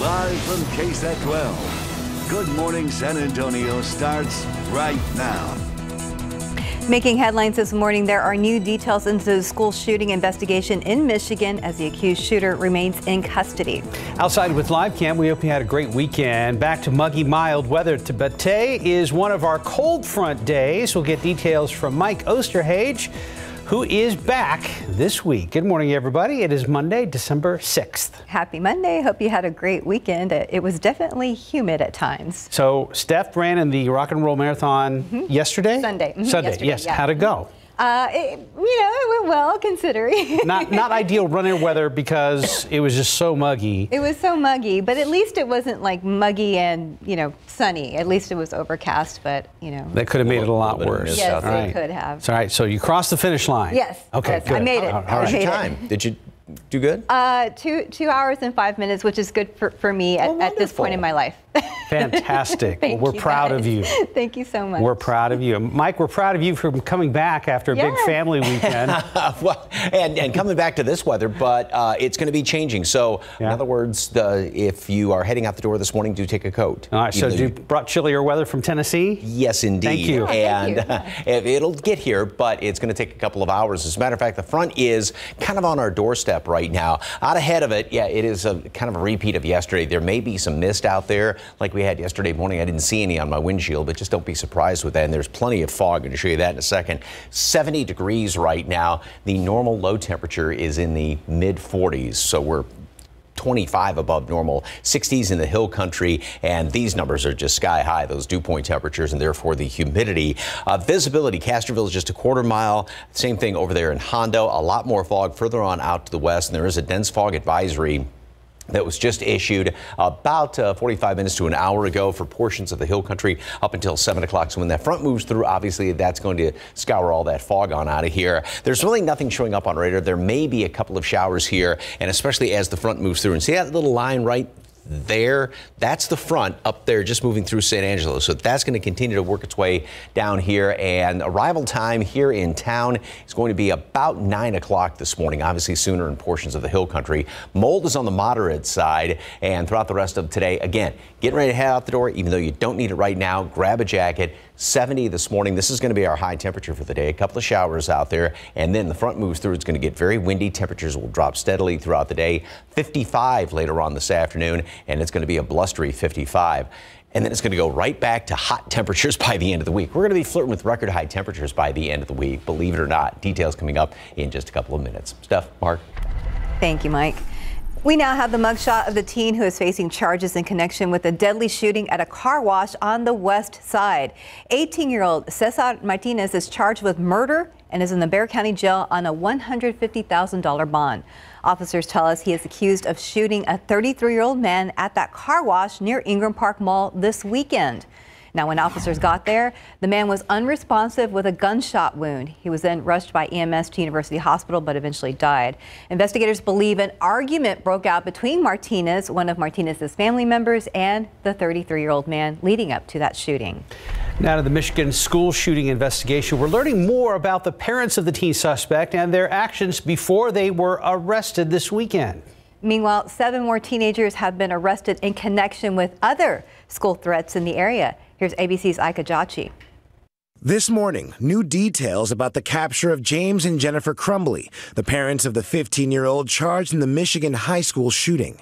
Live from KSAT 12. Good Morning San Antonio starts right now. Making headlines this morning, there are new details into the school shooting investigation in Michigan as the accused shooter remains in custody. Outside with Live Cam, we hope you had a great weekend. Back to muggy, mild weather. Today is one of our cold front days. We'll get details from Mike Osterhage who is back this week. Good morning, everybody. It is Monday, December 6th. Happy Monday. Hope you had a great weekend. It was definitely humid at times. So, Steph ran in the Rock and Roll Marathon mm -hmm. yesterday? Sunday. Mm -hmm. Sunday, yesterday, yes. Yeah. How'd it go? Uh, it, you know, it went well considering. not not ideal running weather because it was just so muggy. It was so muggy, but at least it wasn't like muggy and you know sunny. At least it was overcast, but you know. That could have made it a lot worse. Yes, it could have. All right, so you crossed the finish line. Yes. Okay, yes, good. I made it. How was your time? Did you do good? Uh, two two hours and five minutes, which is good for, for me at, at this point in my life. Fantastic. well, we're proud guys. of you. Thank you so much. We're proud of you. Mike, we're proud of you for coming back after a yes. big family weekend. well, and, and coming back to this weather, but uh, it's going to be changing. So, yeah. in other words, the, if you are heading out the door this morning, do take a coat. All right, so you brought chillier weather from Tennessee? Yes, indeed. Thank you. Oh, and thank you. Uh, it'll get here, but it's going to take a couple of hours. As a matter of fact, the front is kind of on our doorstep right now. Out ahead of it, yeah, it is a kind of a repeat of yesterday. There may be some mist out there like we had yesterday morning. I didn't see any on my windshield, but just don't be surprised with that. And there's plenty of fog. I'm going to show you that in a second. 70 degrees right now. The normal low temperature is in the mid 40s, so we're 25 above normal, 60s in the hill country, and these numbers are just sky high, those dew point temperatures, and therefore the humidity. Uh, visibility, Castroville is just a quarter mile. Same thing over there in Hondo, a lot more fog further on out to the west, and there is a dense fog advisory that was just issued about uh, 45 minutes to an hour ago for portions of the hill country up until 7 o'clock. So when that front moves through, obviously that's going to scour all that fog on out of here. There's really nothing showing up on radar. There may be a couple of showers here, and especially as the front moves through. And see that little line right there. That's the front up there, just moving through San Angelo. So that's going to continue to work its way down here. And arrival time here in town is going to be about 9 o'clock this morning, obviously sooner in portions of the hill country. Mold is on the moderate side. And throughout the rest of today, again, getting ready to head out the door, even though you don't need it right now, grab a jacket. 70 this morning. This is going to be our high temperature for the day. A couple of showers out there, and then the front moves through. It's going to get very windy. Temperatures will drop steadily throughout the day. 55 later on this afternoon, and it's going to be a blustery 55 and then it's going to go right back to hot temperatures by the end of the week. We're going to be flirting with record high temperatures by the end of the week, believe it or not. Details coming up in just a couple of minutes. Steph, Mark. Thank you, Mike. We now have the mugshot of the teen who is facing charges in connection with a deadly shooting at a car wash on the west side. 18-year-old Cesar Martinez is charged with murder and is in the Bexar County Jail on a $150,000 bond. Officers tell us he is accused of shooting a 33-year-old man at that car wash near Ingram Park Mall this weekend. Now, when officers got there, the man was unresponsive with a gunshot wound. He was then rushed by EMS to University Hospital, but eventually died. Investigators believe an argument broke out between Martinez, one of Martinez's family members, and the 33-year-old man leading up to that shooting. Now to the Michigan school shooting investigation. We're learning more about the parents of the teen suspect and their actions before they were arrested this weekend. Meanwhile, seven more teenagers have been arrested in connection with other school threats in the area. Here's ABC's Ike Ejiochi. This morning, new details about the capture of James and Jennifer Crumbley, the parents of the 15 year old charged in the Michigan high school shooting.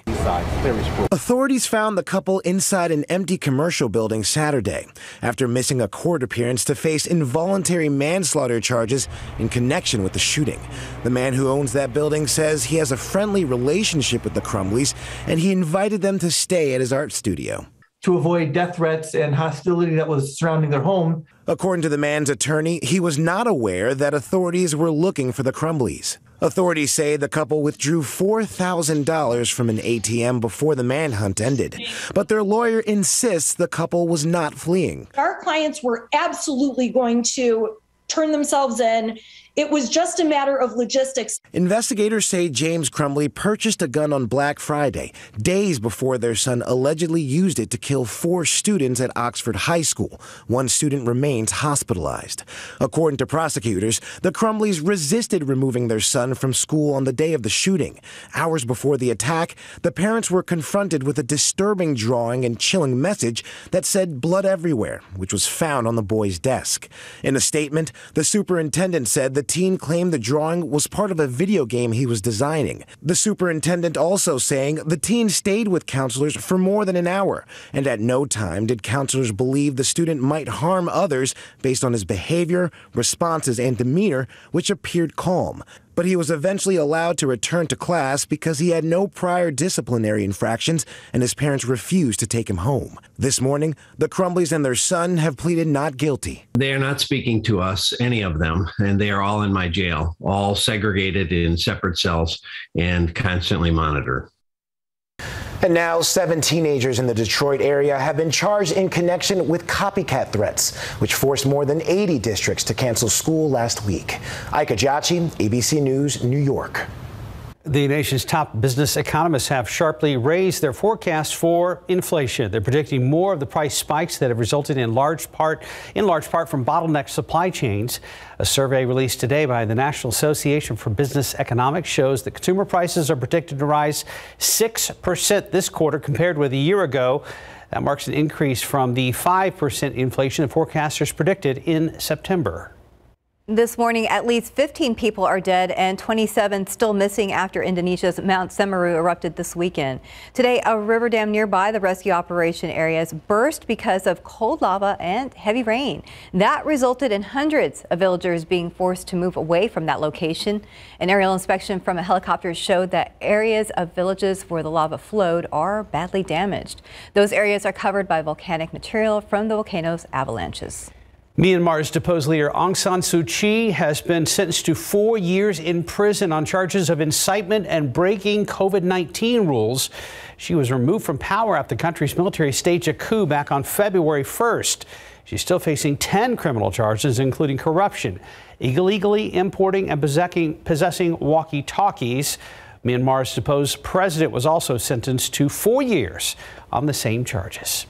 Authorities found the couple inside an empty commercial building Saturday after missing a court appearance to face involuntary manslaughter charges in connection with the shooting. The man who owns that building says he has a friendly relationship with the Crumbleys and he invited them to stay at his art studio to avoid death threats and hostility that was surrounding their home. According to the man's attorney, he was not aware that authorities were looking for the Crumbleys. Authorities say the couple withdrew $4,000 from an ATM before the manhunt ended, but their lawyer insists the couple was not fleeing. Our clients were absolutely going to turn themselves in It was just a matter of logistics. Investigators say James Crumbley purchased a gun on Black Friday, days before their son allegedly used it to kill four students at Oxford High School. One student remains hospitalized. According to prosecutors, the Crumbleys resisted removing their son from school on the day of the shooting. Hours before the attack, the parents were confronted with a disturbing drawing and chilling message that said blood everywhere, which was found on the boy's desk. In a statement, the superintendent said the teen claimed the drawing was part of a video game he was designing. The superintendent also saying the teen stayed with counselors for more than an hour, and at no time did counselors believe the student might harm others based on his behavior, responses, and demeanor, which appeared calm but he was eventually allowed to return to class because he had no prior disciplinary infractions and his parents refused to take him home. This morning, the Crumbleys and their son have pleaded not guilty. They are not speaking to us, any of them, and they are all in my jail, all segregated in separate cells and constantly monitored. And now, seven teenagers in the Detroit area have been charged in connection with copycat threats, which forced more than 80 districts to cancel school last week. Ike Ejiochi, ABC News, New York. The nation's top business economists have sharply raised their forecast for inflation. They're predicting more of the price spikes that have resulted in large part in large part from bottlenecked supply chains. A survey released today by the National Association for Business Economics shows that consumer prices are predicted to rise 6% this quarter compared with a year ago. That marks an increase from the 5% inflation the forecasters predicted in September. This morning, at least 15 people are dead and 27 still missing after Indonesia's Mount Semeru erupted this weekend. Today, a river dam nearby the rescue operation areas burst because of cold lava and heavy rain. That resulted in hundreds of villagers being forced to move away from that location. An aerial inspection from a helicopter showed that areas of villages where the lava flowed are badly damaged. Those areas are covered by volcanic material from the volcano's avalanches. Myanmar's deposed leader Aung San Suu Kyi has been sentenced to four years in prison on charges of incitement and breaking COVID 19 rules. She was removed from power after the country's military staged a coup back on February 1st. She's still facing 10 criminal charges, including corruption, illegally importing and possessing walkie talkies. Myanmar's deposed president was also sentenced to four years on the same charges.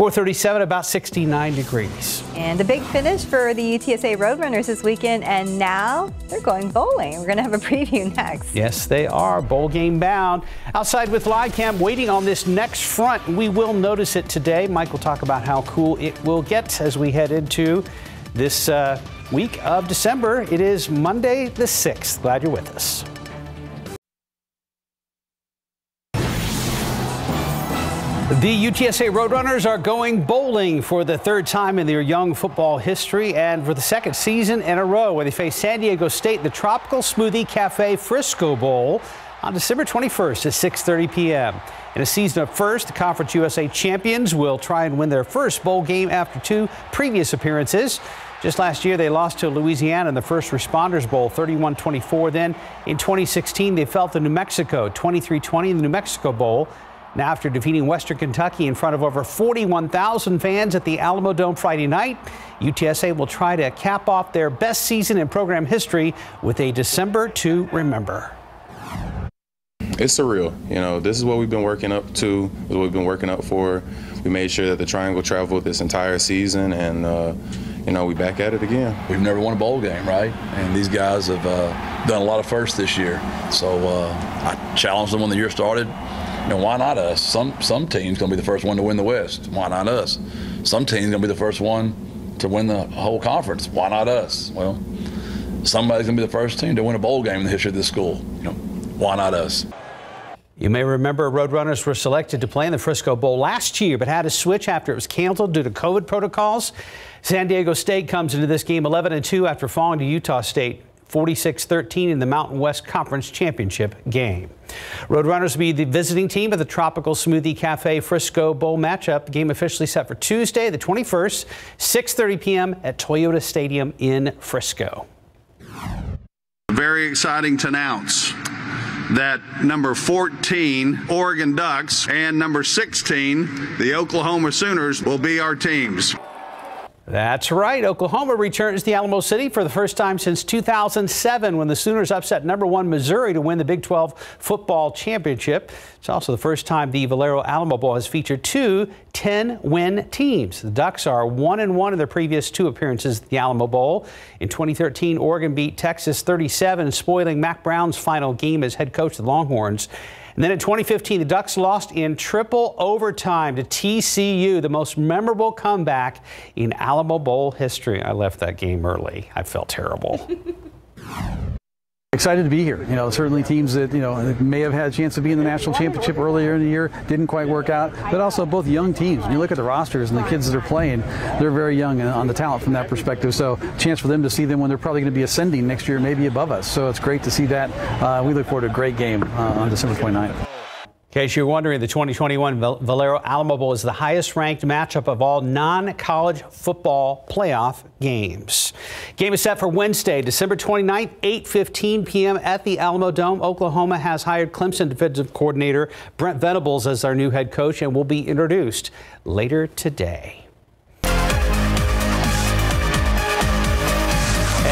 437, about 69 degrees. And a big finish for the UTSA Roadrunners this weekend, and now they're going bowling. We're going to have a preview next. Yes, they are bowl game bound. Outside with live cam, waiting on this next front. We will notice it today. Mike will talk about how cool it will get as we head into this uh, week of December. It is Monday the 6th. Glad you're with us. The UTSA Roadrunners are going bowling for the third time in their young football history and for the second season in a row where they face San Diego State, in the Tropical Smoothie Cafe Frisco Bowl on December 21st at 6.30 p.m. In a season of first, the Conference USA champions will try and win their first bowl game after two previous appearances. Just last year, they lost to Louisiana in the First Responders Bowl 31-24. Then in 2016, they fell to New Mexico 23-20 in the New Mexico Bowl. Now, after defeating Western Kentucky in front of over 41,000 fans at the Alamodome Friday night, UTSA will try to cap off their best season in program history with a December to remember. It's surreal. You know, this is what we've been working up to, what we've been working up for. We made sure that the Triangle traveled this entire season, and, uh, you know, we back at it again. We've never won a bowl game, right? And these guys have uh, done a lot of firsts this year. So uh, I challenged them when the year started you know, why not us? Some some team's gonna be the first one to win the West. Why not us? Some team's gonna be the first one to win the whole conference. Why not us? Well, somebody's gonna be the first team to win a bowl game in the history of this school. You know, why not us? You may remember Roadrunners were selected to play in the Frisco Bowl last year, but had to switch after it was canceled due to COVID protocols. San Diego State comes into this game 11 and 2 after falling to Utah State 46-13 in the Mountain West Conference Championship game. Roadrunners will be the visiting team of the Tropical Smoothie Cafe Frisco Bowl matchup. Game officially set for Tuesday, the 21st, 6.30 p.m. at Toyota Stadium in Frisco. Very exciting to announce that number 14, Oregon Ducks, and number 16, the Oklahoma Sooners, will be our teams. That's right. Oklahoma returns to Alamo City for the first time since 2007 when the Sooners upset number one Missouri to win the Big 12 football championship. It's also the first time the Valero Alamo Bowl has featured two 10-win teams. The Ducks are 1 and 1 in their previous two appearances at the Alamo Bowl. In 2013, Oregon beat Texas 37, spoiling Mack Brown's final game as head coach of the Longhorns. And then in 2015, the Ducks lost in triple overtime to TCU, the most memorable comeback in Alamo Bowl history. I left that game early. I felt terrible. Excited to be here. You know, certainly teams that, you know, may have had a chance to be in the national championship earlier in the year didn't quite work out, but also both young teams. When you look at the rosters and the kids that are playing, they're very young on the talent from that perspective. So, chance for them to see them when they're probably going to be ascending next year, maybe above us. So, it's great to see that. Uh, we look forward to a great game uh, on December 29th. In case you're wondering, the 2021 Valero Alamo Bowl is the highest ranked matchup of all non college football playoff games. Game is set for Wednesday, December 29th, 8:15 p.m. at the Alamodome. Oklahoma has hired Clemson defensive coordinator Brent Venables as their new head coach and will be introduced later today.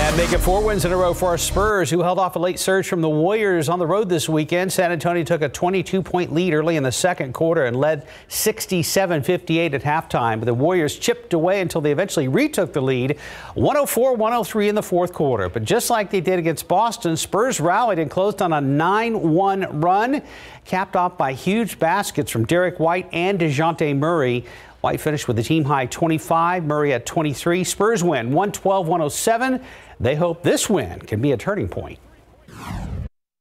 And make it four wins in a row for our Spurs, who held off a late surge from the Warriors on the road this weekend. San Antonio took a 22 point lead early in the second quarter and led 67 58 at halftime. But the Warriors chipped away until they eventually retook the lead 104 103 in the fourth quarter. But just like they did against Boston, Spurs rallied and closed on a 9 1 run, capped off by huge baskets from Derrick White and DeJounte Murray. White finished with a team high 25, Murray at 23. Spurs win 112 107. They hope this win can be a turning point.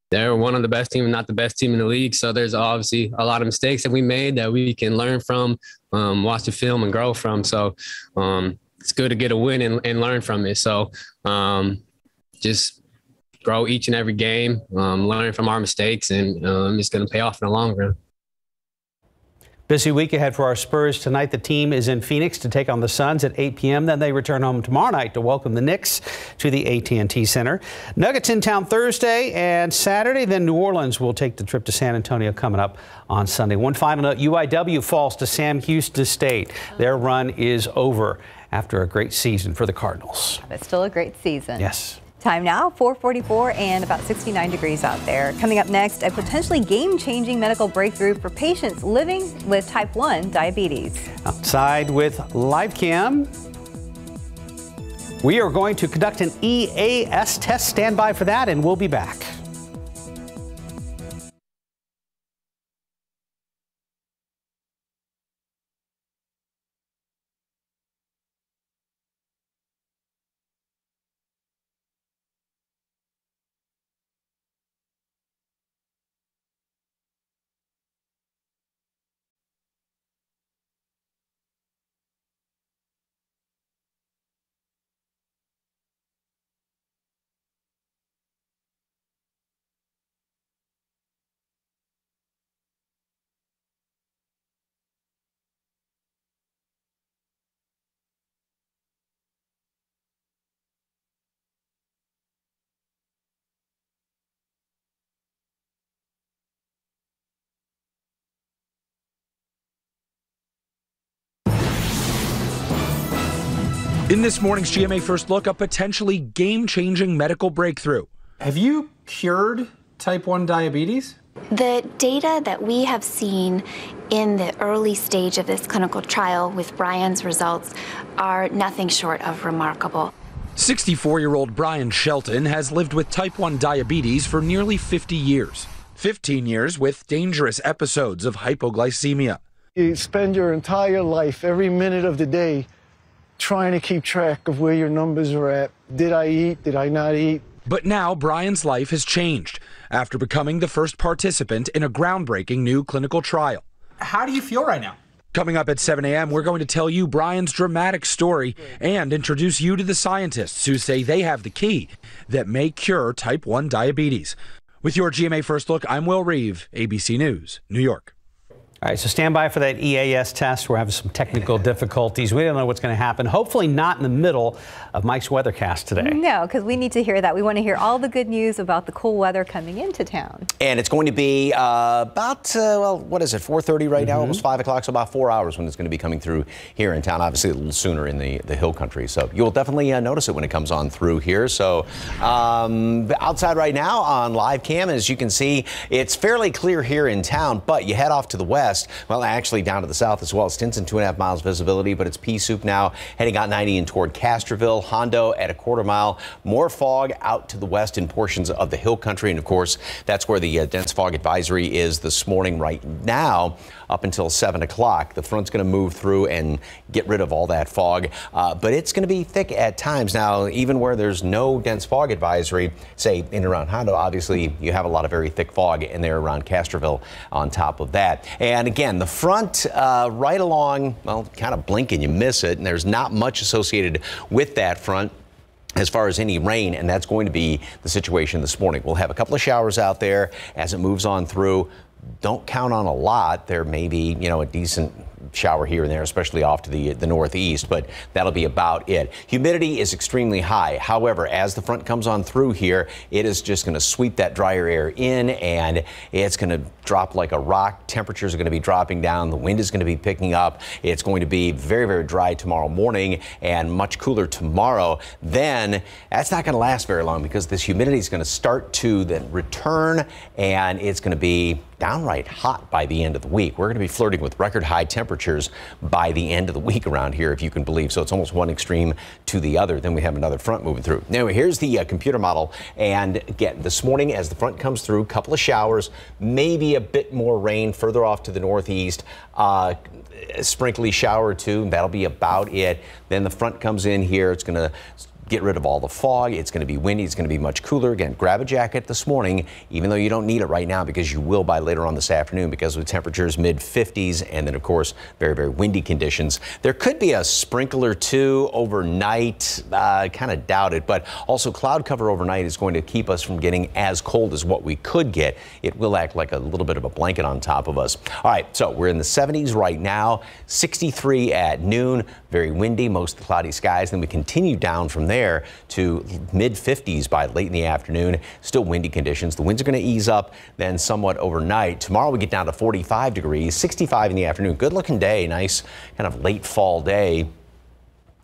They're one of the best team, not the best team in the league. So there's obviously a lot of mistakes that we made that we can learn from, um, watch the film and grow from. So um, it's good to get a win and, and learn from it. So um, just grow each and every game, um, learn from our mistakes, and um, it's going to pay off in the long run. Busy week ahead for our Spurs tonight. The team is in Phoenix to take on the Suns at 8 p.m. Then they return home tomorrow night to welcome the Knicks to the AT&T Center. Nuggets in town Thursday and Saturday. Then New Orleans will take the trip to San Antonio coming up on Sunday. One final note: UIW falls to Sam Houston State. Their run is over after a great season for the Cardinals. It's still a great season. Yes. Time now, 444 and about 69 degrees out there. Coming up next, a potentially game-changing medical breakthrough for patients living with type 1 diabetes. Outside with live cam. We are going to conduct an EAS test. Stand by for that, and we'll be back. In this morning's GMA First Look, a potentially game changing medical breakthrough. Have you cured type 1 diabetes? The data that we have seen in the early stage of this clinical trial with Brian's results are nothing short of remarkable. 64 year old Brian Shelton has lived with type 1 diabetes for nearly 50 years, 15 years with dangerous episodes of hypoglycemia. You spend your entire life, every minute of the day, trying to keep track of where your numbers are at. Did I eat? Did I not eat? But now Brian's life has changed after becoming the first participant in a groundbreaking new clinical trial. How do you feel right now? Coming up at 7 a.m., we're going to tell you Brian's dramatic story and introduce you to the scientists who say they have the key that may cure type 1 diabetes. With your GMA First Look, I'm Will Reeve, ABC News, New York. All right, so stand by for that EAS test. We're having some technical difficulties. We don't know what's going to happen. Hopefully, not in the middle of Mike's weathercast today. No, because we need to hear that. We want to hear all the good news about the cool weather coming into town. And it's going to be uh, about, uh, well, what is it, 4.30 right mm-hmm. now, almost 5 o'clock, so about four hours when it's going to be coming through here in town, obviously a little sooner in the, the hill country. So you'll definitely uh, notice it when it comes on through here. So um, outside right now on live cam, as you can see, it's fairly clear here in town, but you head off to the west, well, actually, actually down to the south as well. Stinson, two and a half miles visibility, but it's pea soup now, heading out 90 and toward Castroville. Hondo at a quarter mile. More fog out to the west in portions of the hill country. And of course, that's where the uh, dense fog advisory is this morning right now up until 7 o'clock. The front's going to move through and get rid of all that fog, uh, but it's going to be thick at times. Now, even where there's no dense fog advisory, say in and around Hondo, obviously you have a lot of very thick fog in there around Castroville on top of that. And again, the front uh, right along, well, kind of blink and you miss it, and there's not much associated with that front as far as any rain, and that's going to be the situation this morning. We'll have a couple of showers out there as it moves on through. Don't count on a lot. There may be, you know, a decent shower here and there, especially off to the, the northeast, but that'll be about it. Humidity is extremely high. However, as the front comes on through here, it is just going to sweep that drier air in and it's going to drop like a rock. Temperatures are going to be dropping down. The wind is going to be picking up. It's going to be very, very dry tomorrow morning and much cooler tomorrow. Then that's not going to last very long because this humidity is going to start to then return and it's going to be downright hot by the end of the week. We're going to be flirting with record high temperatures by the end of the week around here, if you can believe. So it's almost one extreme to the other. Then we have another front moving through. Now, here's the uh, computer model. And again, this morning, as the front comes through, a couple of showers, maybe a bit more rain further off to the northeast. Uh, a sprinkly shower or two. That'll be about it. Then the front comes in here. It's going to get rid of all the fog. It's going to be windy. It's going to be much cooler. Again, grab a jacket this morning, even though you don't need it right now because you will by later on this afternoon because with temperatures mid 50s and then, of course, very, very windy conditions. There could be a sprinkle or two overnight. Uh, kind of doubt it, but also cloud cover overnight is going to keep us from getting as cold as what we could get. It will act like a little bit of a blanket on top of us. All right, so we're in the 70s right now, 63 at noon, very windy, most cloudy skies. Then we continue down from there there to mid 50s by late in the afternoon. Still windy conditions. The winds are going to ease up then somewhat overnight. Tomorrow we get down to 45 degrees, 65 in the afternoon. Good looking day, nice kind of late fall day.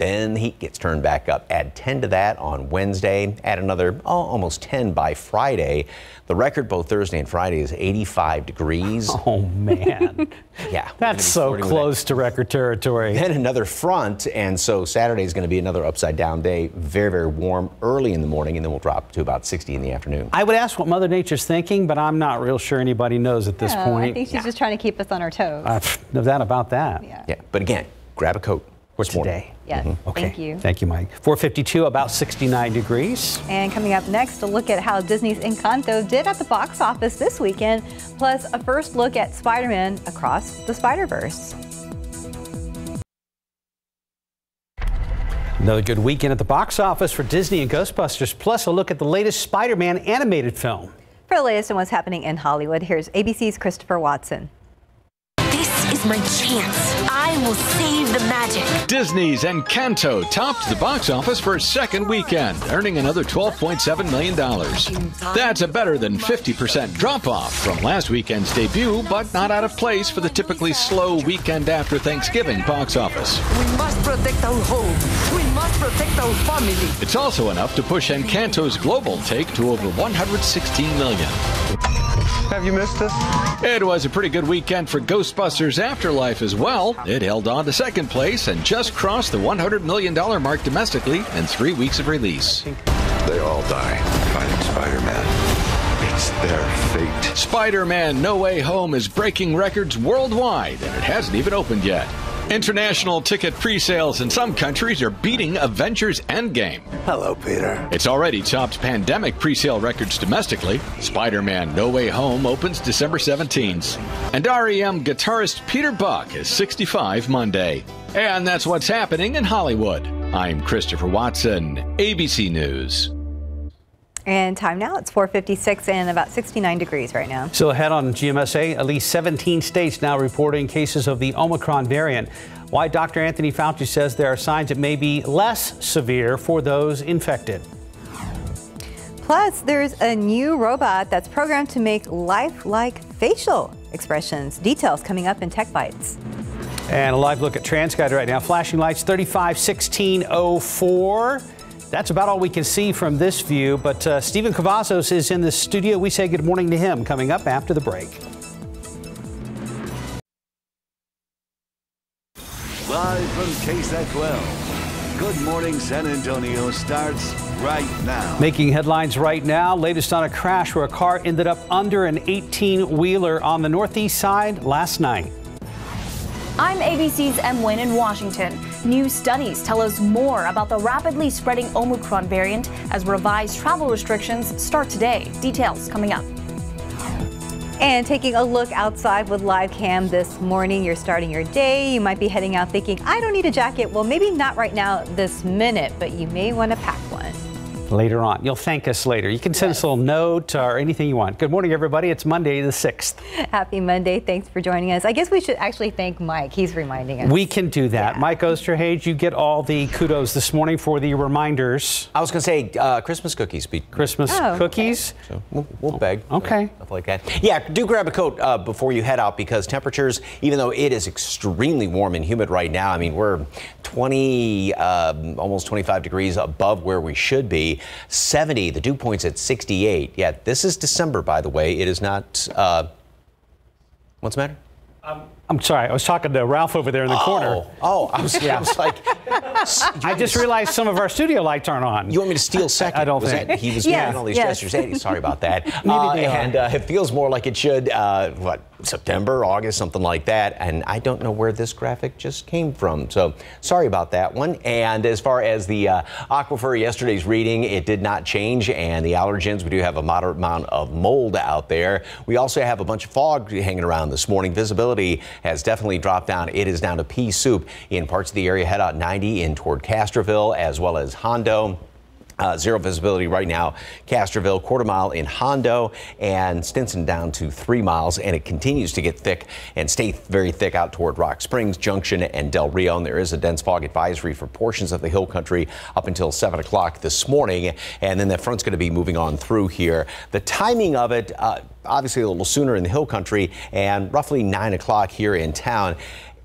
Then the heat gets turned back up. Add 10 to that on Wednesday. Add another oh, almost 10 by Friday. The record both Thursday and Friday is 85 degrees. Oh, man. yeah. That's so close to record territory. Then another front. And so Saturday is going to be another upside down day. Very, very warm early in the morning, and then we'll drop to about 60 in the afternoon. I would ask what Mother Nature's thinking, but I'm not real sure anybody knows at this point. I think she's yeah. just trying to keep us on our toes. Uh, no doubt about that. Yeah. yeah. But again, grab a coat. What's today? Yes. Mm-hmm. Okay. Thank you. Thank you, Mike. 452, about 69 degrees. And coming up next, a look at how Disney's Encanto did at the box office this weekend, plus a first look at Spider Man across the Spider Verse. Another good weekend at the box office for Disney and Ghostbusters, plus a look at the latest Spider Man animated film. For the latest on what's happening in Hollywood, here's ABC's Christopher Watson is my chance. I will save the magic. Disney's Encanto topped the box office for a second weekend, earning another $12.7 million. That's a better than 50% drop off from last weekend's debut, but not out of place for the typically slow weekend after Thanksgiving box office. We must protect our home. We must protect our family. It's also enough to push Encanto's global take to over 116 million. Have you missed this? It was a pretty good weekend for Ghostbusters Afterlife as well. It held on to second place and just crossed the $100 million mark domestically in three weeks of release. They all die fighting Spider Man. It's their fate. Spider Man No Way Home is breaking records worldwide, and it hasn't even opened yet. International ticket pre-sales in some countries are beating Avengers Endgame. Hello, Peter. It's already topped pandemic pre-sale records domestically. Spider-Man No Way Home opens December 17th. And REM guitarist Peter Buck is 65 Monday. And that's what's happening in Hollywood. I'm Christopher Watson, ABC News. And time now, it's 456 and about 69 degrees right now. Still ahead on GMSA, at least 17 states now reporting cases of the Omicron variant. Why Dr. Anthony Fauci says there are signs it may be less severe for those infected. Plus, there's a new robot that's programmed to make lifelike facial expressions. Details coming up in Tech Bites. And a live look at TransGuide right now. Flashing lights 35 1604. That's about all we can see from this view, but uh, Stephen Cavazos is in the studio. We say good morning to him coming up after the break. Live from KSAT 12. Good Morning San Antonio starts right now. Making headlines right now. Latest on a crash where a car ended up under an 18 wheeler on the northeast side last night. I'm ABC's Em Nguyen in Washington. New studies tell us more about the rapidly spreading Omicron variant as revised travel restrictions start today. Details coming up. And taking a look outside with live cam this morning, you're starting your day. You might be heading out thinking, I don't need a jacket. Well, maybe not right now this minute, but you may want to pack one later on. You'll thank us later. You can send yes. us a little note or anything you want. Good morning, everybody. It's Monday the 6th. Happy Monday. Thanks for joining us. I guess we should actually thank Mike. He's reminding us. We can do that. Yeah. Mike Osterhage, you get all the kudos this morning for the reminders. I was going to say uh, Christmas cookies. Be Christmas oh, cookies. Okay. So we'll, we'll, beg. Okay. Stuff like that. Yeah, do grab a coat uh, before you head out because temperatures, even though it is extremely warm and humid right now, I mean, we're 20, uh, almost 25 degrees above where we should be. 70 the dew point's at 68. Yeah, this is December, by the way. It is not. Uh, what's the matter? Um, I'm sorry, I was talking to Ralph over there in the oh, corner. Oh, I was, yeah. I was like, I just realized some of our studio lights aren't on. You want me to steal second? I, I don't was think that, he was yes, making all these yes. gestures. Eddie, sorry about that. Maybe uh, and uh, it feels more like it should. Uh, what September, August, something like that. And I don't know where this graphic just came from. So sorry about that one. And as far as the uh, aquifer, yesterday's reading, it did not change. And the allergens, we do have a moderate amount of mold out there. We also have a bunch of fog hanging around this morning. Visibility has definitely dropped down. It is down to pea soup in parts of the area. Head out 90 in toward Castroville as well as Hondo. Uh, zero visibility right now. Castroville, quarter mile in Hondo, and Stinson down to three miles, and it continues to get thick and stay very thick out toward Rock Springs Junction and Del Rio. And there is a dense fog advisory for portions of the hill country up until 7 o'clock this morning, and then that front's going to be moving on through here. The timing of it, uh, obviously a little sooner in the hill country, and roughly 9 o'clock here in town.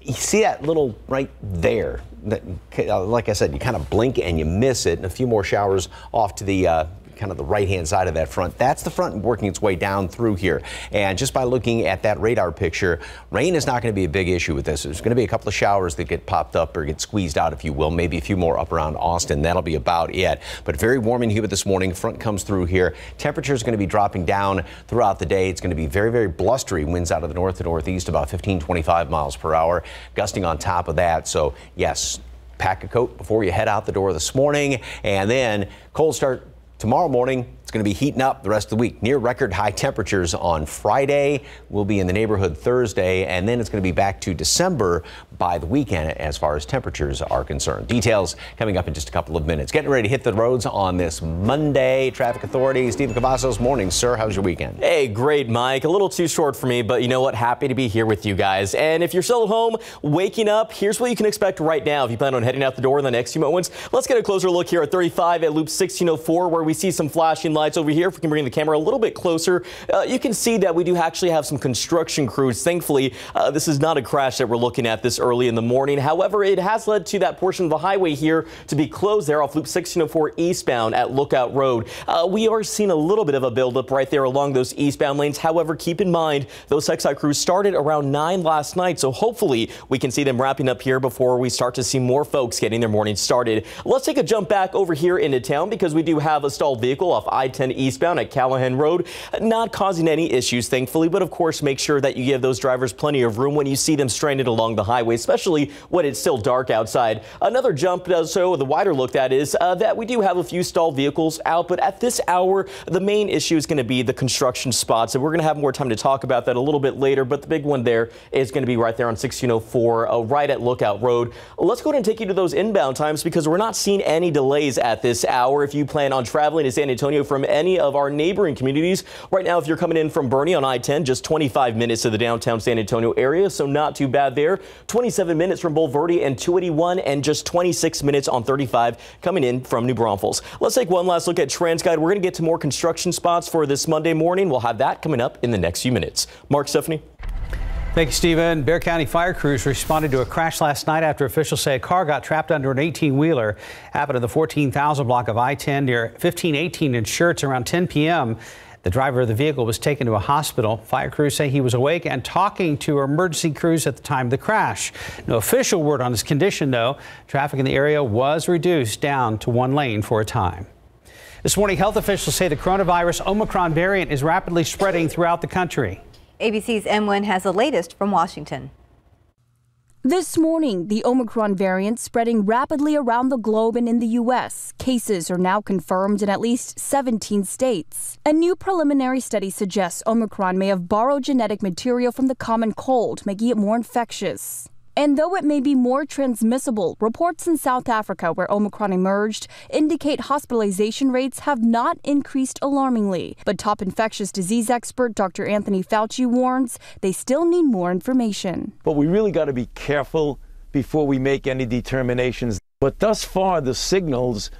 You see that little right there like I said, you kind of blink and you miss it, and a few more showers off to the uh, kind of the right hand side of that front. That's the front working its way down through here. And just by looking at that radar picture, rain is not going to be a big issue with this. There's going to be a couple of showers that get popped up or get squeezed out, if you will, maybe a few more up around Austin. That'll be about it. But very warm and humid this morning. Front comes through here. Temperature is going to be dropping down throughout the day. It's going to be very, very blustery. Winds out of the north to northeast about 15, 25 miles per hour, gusting on top of that. So, yes, pack a coat before you head out the door this morning. And then cold start tomorrow morning. It's going to be heating up the rest of the week. Near record high temperatures on Friday. We'll be in the neighborhood Thursday, and then it's going to be back to December by the weekend as far as temperatures are concerned. Details coming up in just a couple of minutes. Getting ready to hit the roads on this Monday. Traffic Authority, Stephen Cavazos, morning, sir. How's your weekend? Hey, great, Mike. A little too short for me, but you know what? Happy to be here with you guys. And if you're still at home, waking up, here's what you can expect right now if you plan on heading out the door in the next few moments. Let's get a closer look here at 35 at Loop 1604, where we see some flashing lights over here. If we can bring the camera a little bit closer, uh, you can see that we do actually have some construction crews. Thankfully, uh, this is not a crash that we're looking at this early in the morning. However, it has led to that portion of the highway here to be closed there off Loop 1604 eastbound at Lookout Road. Uh, we are seeing a little bit of a buildup right there along those eastbound lanes. However, keep in mind those TxDOT crews started around 9 last night, so hopefully we can see them wrapping up here before we start to see more folks getting their morning started. Let's take a jump back over here into town because we do have a stalled vehicle off I-10 eastbound at Callahan Road. Not causing any issues, thankfully, but of course, make sure that you give those drivers plenty of room when you see them stranded along the highway, especially when it's still dark outside. Another jump, uh, so the wider look that is, uh, that we do have a few stalled vehicles out, but at this hour, the main issue is going to be the construction spots, and we're going to have more time to talk about that a little bit later, but the big one there is going to be right there on 1604, uh, right at Lookout Road. Let's go ahead and take you to those inbound times because we're not seeing any delays at this hour. If you plan on traveling, traveling to San Antonio from any of our neighboring communities. Right now, if you're coming in from Boerne on I-10, just 25 minutes to the downtown San Antonio area, so not too bad there. 27 minutes from Bulverde and 281 and just 26 minutes on 35 coming in from New Braunfels. Let's take one last look at TransGuide. We're going to get to more construction spots for this Monday morning. We'll have that coming up in the next few minutes. Mark, Stephanie. Thank you, Stephen. Bexar County fire crews responded to a crash last night after officials say a car got trapped under an 18 wheeler. Happened in the 14,000 block of I 10 near 1518 in Schertz around 10 p.m. The driver of the vehicle was taken to a hospital. Fire crews say he was awake and talking to emergency crews at the time of the crash. No official word on his condition, though. Traffic in the area was reduced down to one lane for a time. This morning, health officials say the coronavirus Omicron variant is rapidly spreading throughout the country. ABC's Em Nguyen has the latest from Washington. This morning, the Omicron variant spreading rapidly around the globe and in the U.S. Cases are now confirmed in at least 17 states. A new preliminary study suggests Omicron may have borrowed genetic material from the common cold, making it more infectious. And though it may be more transmissible, reports in South Africa where Omicron emerged indicate hospitalization rates have not increased alarmingly. But top infectious disease expert Dr. Anthony Fauci warns they still need more information. But we really got to be careful before we make any determinations. But thus far, the signals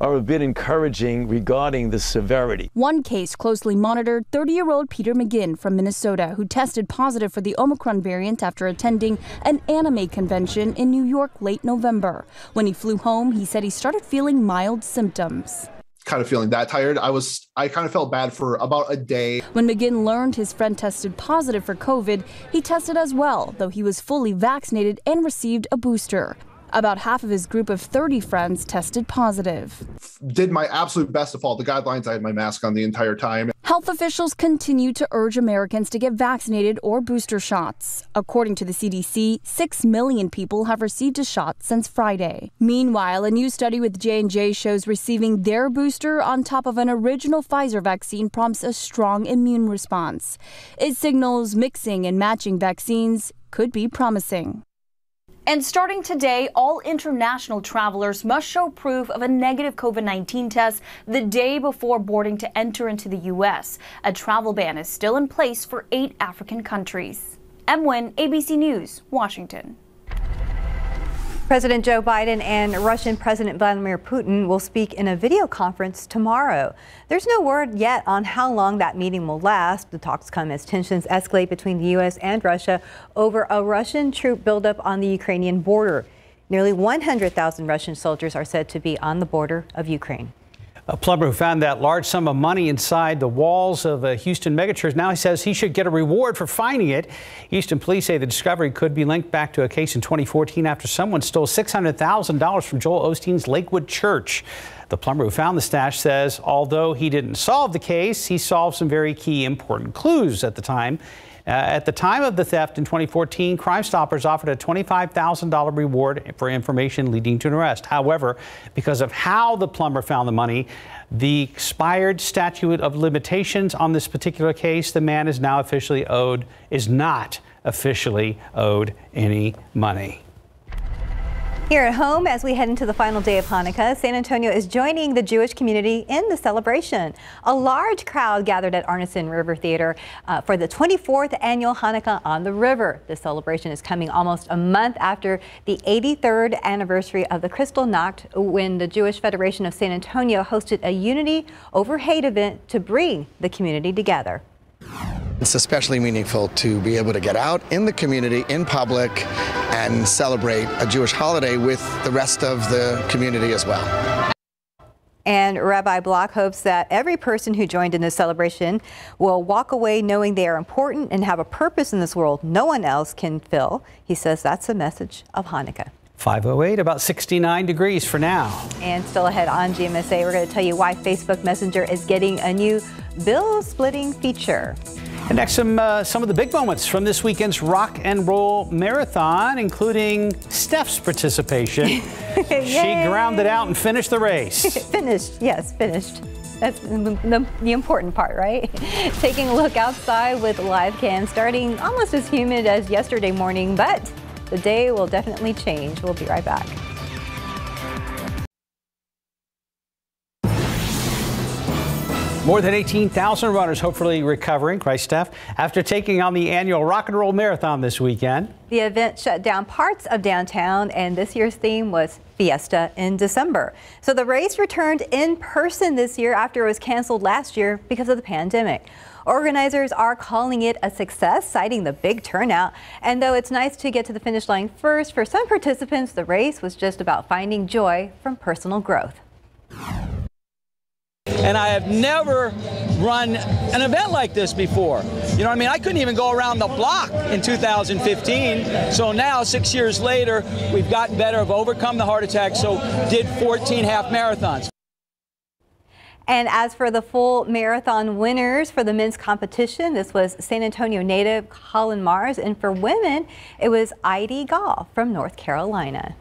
are a bit encouraging regarding the severity. One case closely monitored 30 year old Peter McGinn from Minnesota, who tested positive for the Omicron variant after attending an anime convention in New York late November. When he flew home, he said he started feeling mild symptoms kind of feeling that tired. I was I kind of felt bad for about a day. When McGinn learned his friend tested positive for COVID, he tested as well, though he was fully vaccinated and received a booster. About half of his group of 30 friends tested positive. Did my absolute best to follow the guidelines. I had my mask on the entire time. Health officials continue to urge Americans to get vaccinated or booster shots. According to the CDC, 6 million people have received a shot since Friday. Meanwhile, a new study with J&J shows receiving their booster on top of an original Pfizer vaccine prompts a strong immune response. It signals mixing and matching vaccines could be promising. And starting today, all international travelers must show proof of a negative COVID 19 test the day before boarding to enter into the U.S. A travel ban is still in place for eight African countries. M. ABC News, Washington. President Joe Biden and Russian President Vladimir Putin will speak in a video conference tomorrow. There's no word yet on how long that meeting will last. The talks come as tensions escalate between the U.S. and Russia over a Russian troop buildup on the Ukrainian border. Nearly 100,000 Russian soldiers are said to be on the border of Ukraine. A plumber who found that large sum of money inside the walls of a Houston megachurch now he says he should get a reward for finding it. Houston police say the discovery could be linked back to a case in 2014 after someone stole $600,000 from Joel Osteen's Lakewood Church. The plumber who found the stash says although he didn't solve the case, he solved some very key important clues at the time. Uh, at the time of the theft in 2014, Crime Stoppers offered a $25,000 reward for information leading to an arrest. However, because of how the plumber found the money, the expired statute of limitations on this particular case, the man is now officially owed, is not officially owed any money. Here at home, as we head into the final day of Hanukkah, San Antonio is joining the Jewish community in the celebration. A large crowd gathered at Arneson River Theater uh, for the 24th annual Hanukkah on the River. The celebration is coming almost a month after the 83rd anniversary of the Kristallnacht, when the Jewish Federation of San Antonio hosted a unity over hate event to bring the community together. It's especially meaningful to be able to get out in the community, in public, and celebrate a Jewish holiday with the rest of the community as well. And Rabbi Block hopes that every person who joined in this celebration will walk away knowing they are important and have a purpose in this world no one else can fill. He says that's the message of Hanukkah. 508, about 69 degrees for now. And still ahead on GMSA, we're going to tell you why Facebook Messenger is getting a new bill splitting feature. And next, some, uh, some of the big moments from this weekend's Rock and Roll Marathon, including Steph's participation. she grounded out and finished the race. finished, yes, finished. That's the, the, important part, right? Taking a look outside with live cam, starting almost as humid as yesterday morning, but the day will definitely change. We'll be right back. More than 18,000 runners hopefully recovering, right, Steph, after taking on the annual Rock and Roll Marathon this weekend. The event shut down parts of downtown, and this year's theme was Fiesta in December. So the race returned in person this year after it was canceled last year because of the pandemic. Organizers are calling it a success, citing the big turnout. And though it's nice to get to the finish line first, for some participants, the race was just about finding joy from personal growth and I have never run an event like this before. You know what I mean? I couldn't even go around the block in 2015. So now, six years later, we've gotten better, have overcome the heart attack, so did 14 half marathons. And as for the full marathon winners for the men's competition, this was San Antonio native Colin Mars, and for women, it was Heidi Gall from North Carolina.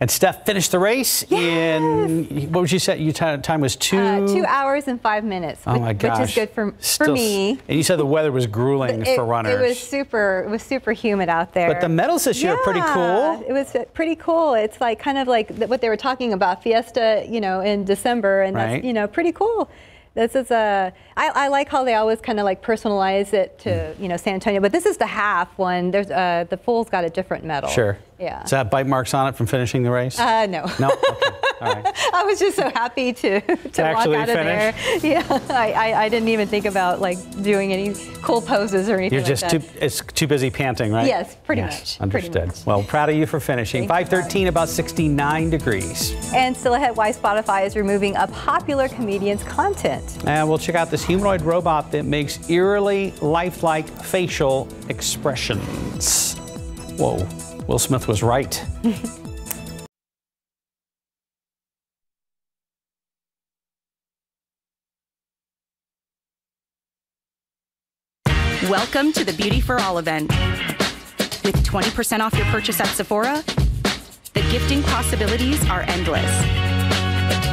And Steph finished the race yes. in what would you say? Your time was two uh, two hours and five minutes. Oh my gosh, which is good for Still, for me. And you said the weather was grueling it, for runners. It was super. It was super humid out there. But the medals this year yeah, are pretty cool. It was pretty cool. It's like kind of like what they were talking about Fiesta, you know, in December, and right. that's you know pretty cool. This is a. I, I like how they always kind of like personalize it to mm. you know San Antonio, but this is the half one. There's uh, the full's got a different medal. Sure. Yeah. Does that have bite marks on it from finishing the race? Uh, no. No. Okay. All right. I was just so happy to to, to walk out finish. of there. Yeah. I, I, I, didn't even think about like doing any cool poses or anything. You're just like too it's too busy panting, right? Yes, pretty yes, much. Understood. Pretty much. Well, proud of you for finishing. Thank 513, you, about 69 degrees. And still ahead, why Spotify is removing a popular comedian's content. And we'll check out this humanoid robot that makes eerily lifelike facial expressions. Whoa. Will Smith was right. Welcome to the Beauty for All event. With 20% off your purchase at Sephora, the gifting possibilities are endless.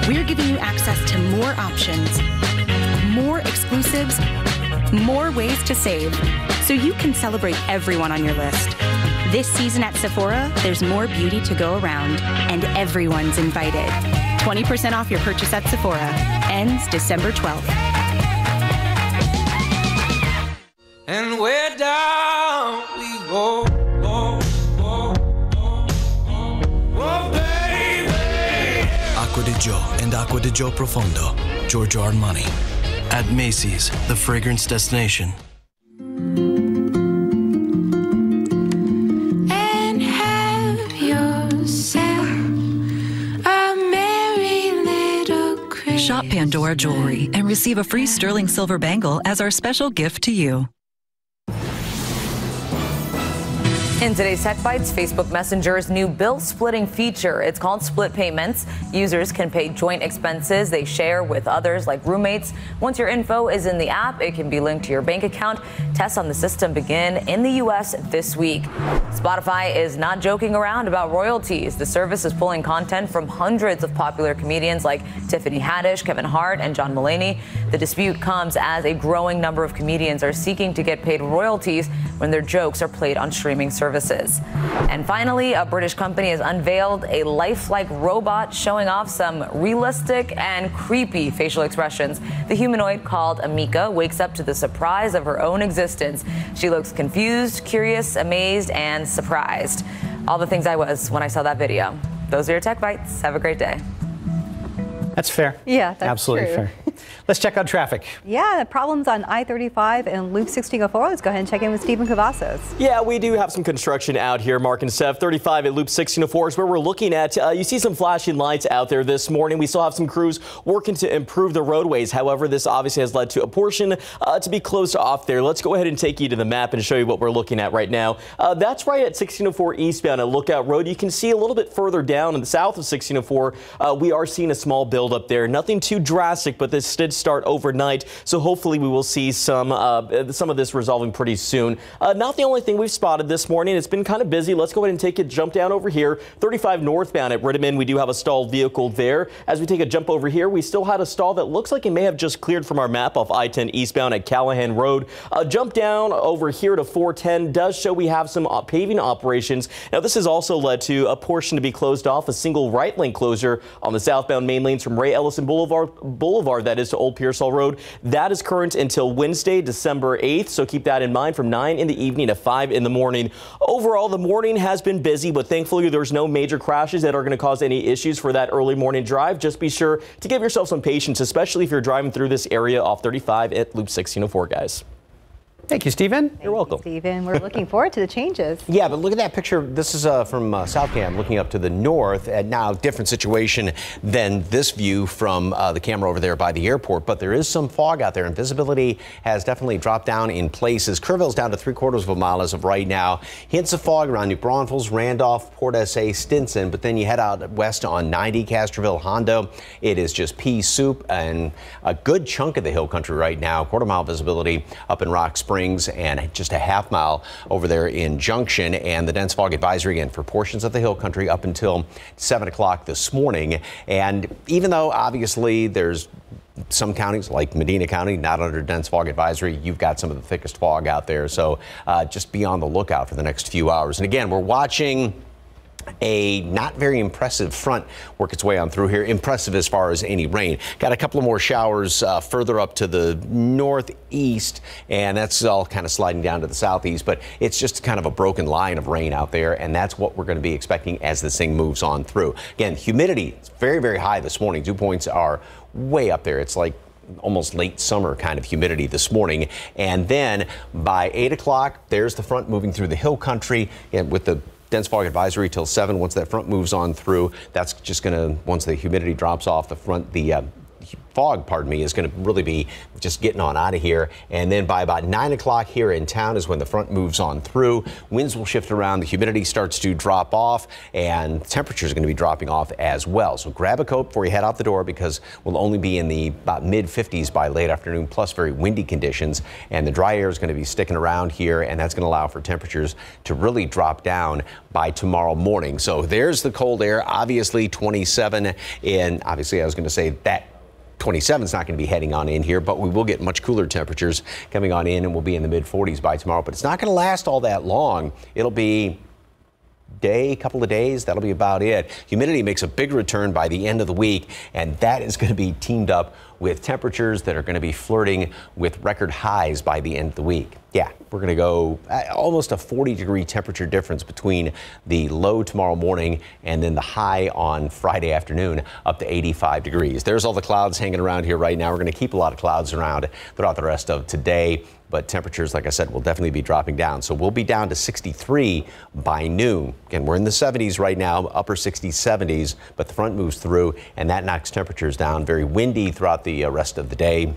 We're giving you access to more options, more exclusives, more ways to save, so you can celebrate everyone on your list. This season at Sephora, there's more beauty to go around, and everyone's invited. 20% off your purchase at Sephora. Ends December 12th. And where down we go. Oh, Acqua di Gio and Acqua di Gio Profondo. Giorgio Armani. At Macy's, the fragrance destination. Pandora Jewelry and receive a free sterling silver bangle as our special gift to you. In today's Tech Bites, Facebook Messenger's new bill splitting feature. It's called Split Payments. Users can pay joint expenses they share with others, like roommates. Once your info is in the app, it can be linked to your bank account. Tests on the system begin in the U.S. this week. Spotify is not joking around about royalties. The service is pulling content from hundreds of popular comedians like Tiffany Haddish, Kevin Hart, and John Mulaney. The dispute comes as a growing number of comedians are seeking to get paid royalties when their jokes are played on streaming services services. And finally, a British company has unveiled a lifelike robot showing off some realistic and creepy facial expressions. The humanoid called Ameca wakes up to the surprise of her own existence. She looks confused, curious, amazed, and surprised. All the things I was when I saw that video. Those are your tech bites. Have a great day. That's fair. Yeah, that's Absolutely true. fair. Let's check out traffic. Yeah, the problems on I-35 and Loop 1604. Let's go ahead and check in with Stephen Cavazos. Yeah, we do have some construction out here, Mark and Steph. 35 at Loop 1604 is where we're looking at. Uh, you see some flashing lights out there this morning. We still have some crews working to improve the roadways. However, this obviously has led to a portion uh, to be closed off there. Let's go ahead and take you to the map and show you what we're looking at right now. Uh, that's right at 1604 eastbound at Lookout Road. You can see a little bit further down in the south of 1604, uh, we are seeing a small buildup there. Nothing too drastic, but this did start overnight. So hopefully we will see some uh, some of this resolving pretty soon. Uh, not the only thing we've spotted this morning. It's been kind of busy. Let's go ahead and take a jump down over here. 35 northbound at Rittiman. We do have a stalled vehicle there. As we take a jump over here, we still had a stall that looks like it may have just cleared from our map off I-10 eastbound at Callahan Road. A jump down over here to 410 does show we have some uh, paving operations. Now this has also led to a portion to be closed off, a single right lane closure on the southbound main lanes from Ray Ellison Boulevard, Boulevard that is to Old Pearsall Road. That is current until Wednesday, December 8th. So keep that in mind from 9 in the evening to 5 in the morning. Overall, the morning has been busy, but thankfully there's no major crashes that are going to cause any issues for that early morning drive. Just be sure to give yourself some patience, especially if you're driving through this area off 35 at Loop 1604, guys. Thank you, Stephen. You're welcome. Stephen, we're looking forward to the changes. Yeah, but look at that picture. This is uh, from uh, Southcam looking up to the north. And now, different situation than this view from uh, the camera over there by the airport. But there is some fog out there, and visibility has definitely dropped down in places. Kerrville's down to three quarters of a mile as of right now. Hints of fog around New Braunfels, Randolph, Port SA, Stinson. But then you head out west on 90, Castroville, Hondo. It is just pea soup and a good chunk of the hill country right now. Quarter mile visibility up in Rock Springs. Springs and just a half mile over there in Junction. And the dense fog advisory again for portions of the hill country up until 7 o'clock this morning. And even though obviously there's some counties like Medina County not under dense fog advisory. You've got some of the thickest fog out there. So uh, just be on the lookout for the next few hours. And again, we're watching a not very impressive front work its way on through here. Impressive as far as any rain. Got a couple of more showers uh, further up to the northeast, and that's all kind of sliding down to the southeast. But it's just kind of a broken line of rain out there, and that's what we're going to be expecting as this thing moves on through. Again, humidity is very, very high this morning. Dew points are way up there. It's like almost late summer kind of humidity this morning. And then by 8 o'clock, there's the front moving through the hill country with the dense fog advisory till 7. Once that front moves on through, that's just going to, once the humidity drops off the front, the uh, fog, pardon me, is going to really be just getting on out of here. And then by about 9 o'clock here in town is when the front moves on through. Winds will shift around, the humidity starts to drop off, and temperatures are going to be dropping off as well. So grab a coat before you head out the door because we'll only be in the about mid 50s by late afternoon, plus very windy conditions. And the dry air is going to be sticking around here, and that's going to allow for temperatures to really drop down by tomorrow morning. So there's the cold air, obviously 27 in, obviously, I was going to say that 27 is not going to be heading on in here, but we will get much cooler temperatures coming on in and we'll be in the mid 40s by tomorrow. But it's not going to last all that long. It'll be day, couple of days. That'll be about it. Humidity makes a big return by the end of the week, and that is going to be teamed up with temperatures that are going to be flirting with record highs by the end of the week. Yeah, we're going to go uh, almost a 40 degree temperature difference between the low tomorrow morning and then the high on Friday afternoon up to 85 degrees. There's all the clouds hanging around here right now. We're going to keep a lot of clouds around throughout the rest of today but temperatures, like I said, will definitely be dropping down. So we'll be down to 63 by noon. Again, we're in the 70s right now, upper 60s, 70s, but the front moves through and that knocks temperatures down. Very windy throughout the uh, rest of the day.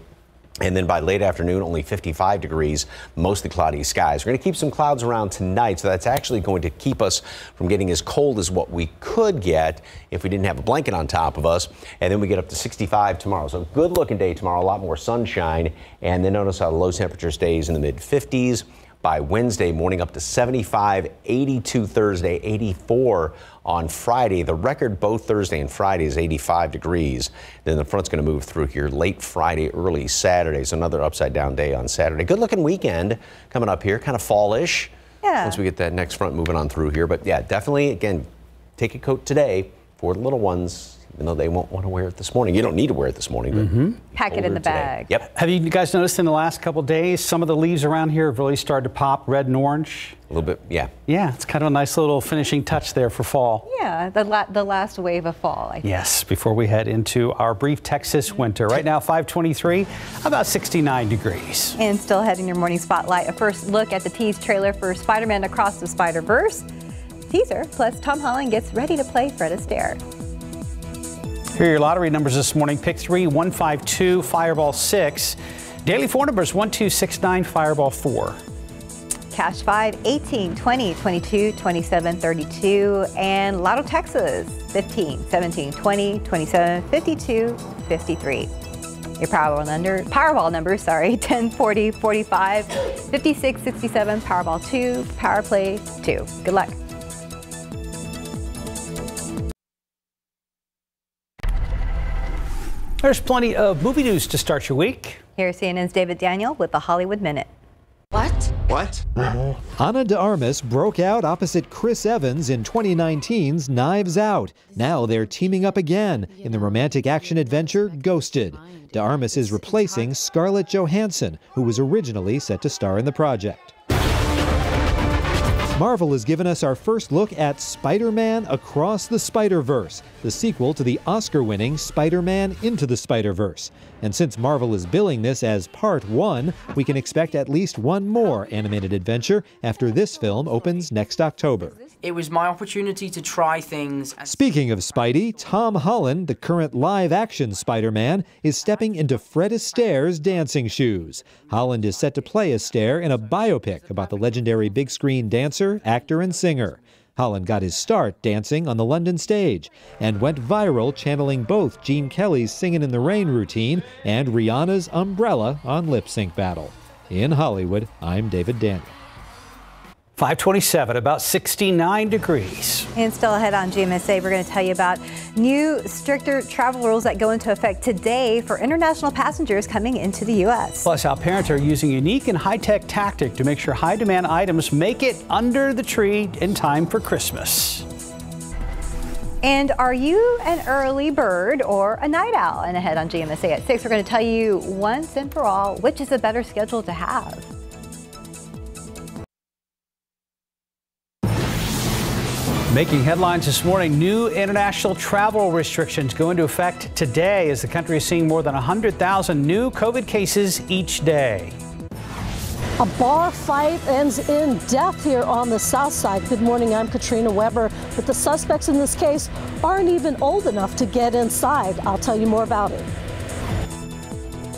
And then by late afternoon, only 55 degrees, mostly cloudy skies. We're going to keep some clouds around tonight, so that's actually going to keep us from getting as cold as what we could get if we didn't have a blanket on top of us. And then we get up to 65 tomorrow. So good looking day tomorrow, a lot more sunshine. And then notice how the low temperature stays in the mid 50s by Wednesday morning up to 75, 82 Thursday, 84 on Friday. The record both Thursday and Friday is 85 degrees. Then the front's going to move through here late Friday, early Saturday. So another upside down day on Saturday. Good looking weekend coming up here, kind of fallish. Yeah. Once we get that next front moving on through here. But yeah, definitely, again, take a coat today for the little ones even though they won't want to wear it this morning. You don't need to wear it this morning, but Mm-hmm. Pack it in the bag. Yep. Have you guys noticed in the last couple days some of the leaves around here have really started to pop red and orange? A little bit, yeah. Yeah, it's kind of a nice little finishing touch there for fall. Yeah, the, la- the last wave of fall, I think. Yes, before we head into our brief Texas winter. Right now, 523, about 69 degrees. And still heading your morning spotlight. A first look at the tease trailer for Spider Man Across the Spider Verse. Teaser, plus Tom Holland gets ready to play Fred Astaire. Here are your lottery numbers this morning. Pick 3, 152, Fireball 6. Daily 4 numbers 1269, Fireball 4. Cash 5, 18, 20, 22, 27, 32. And Lotto Texas, 15, 17, 20, 27, 52, 53. Your Powerball number, Powerball number, sorry, 10, 40, 45, 56, 67, Powerball 2, Power Play 2. Good luck. There's plenty of movie news to start your week. Here's CNN's David Daniel with the Hollywood Minute. What? What? Ana de Armas broke out opposite Chris Evans in 2019's Knives Out. Now they're teaming up again in the romantic action adventure Ghosted. De Armas is replacing Scarlett Johansson, who was originally set to star in the project. Marvel has given us our first look at Spider Man Across the Spider Verse, the sequel to the Oscar winning Spider Man Into the Spider Verse. And since Marvel is billing this as part one, we can expect at least one more animated adventure after this film opens next October. It was my opportunity to try things. Speaking of Spidey, Tom Holland, the current live action Spider Man, is stepping into Fred Astaire's dancing shoes. Holland is set to play Astaire in a biopic about the legendary big screen dancer, actor, and singer. Holland got his start dancing on the London stage and went viral channeling both Gene Kelly's Singin' in the Rain routine and Rihanna's Umbrella on Lip Sync Battle. In Hollywood, I'm David Daniel. 527, about 69 degrees. And still ahead on GMSA, we're going to tell you about new stricter travel rules that go into effect today for international passengers coming into the U.S. Plus, how parents are using unique and high tech tactic to make sure high demand items make it under the tree in time for Christmas. And are you an early bird or a night owl? And ahead on GMSA at 6, we're going to tell you once and for all which is a better schedule to have. Making headlines this morning, new international travel restrictions go into effect today as the country is seeing more than 100,000 new COVID cases each day. A bar fight ends in death here on the south side. Good morning, I'm Katrina Weber. But the suspects in this case aren't even old enough to get inside. I'll tell you more about it.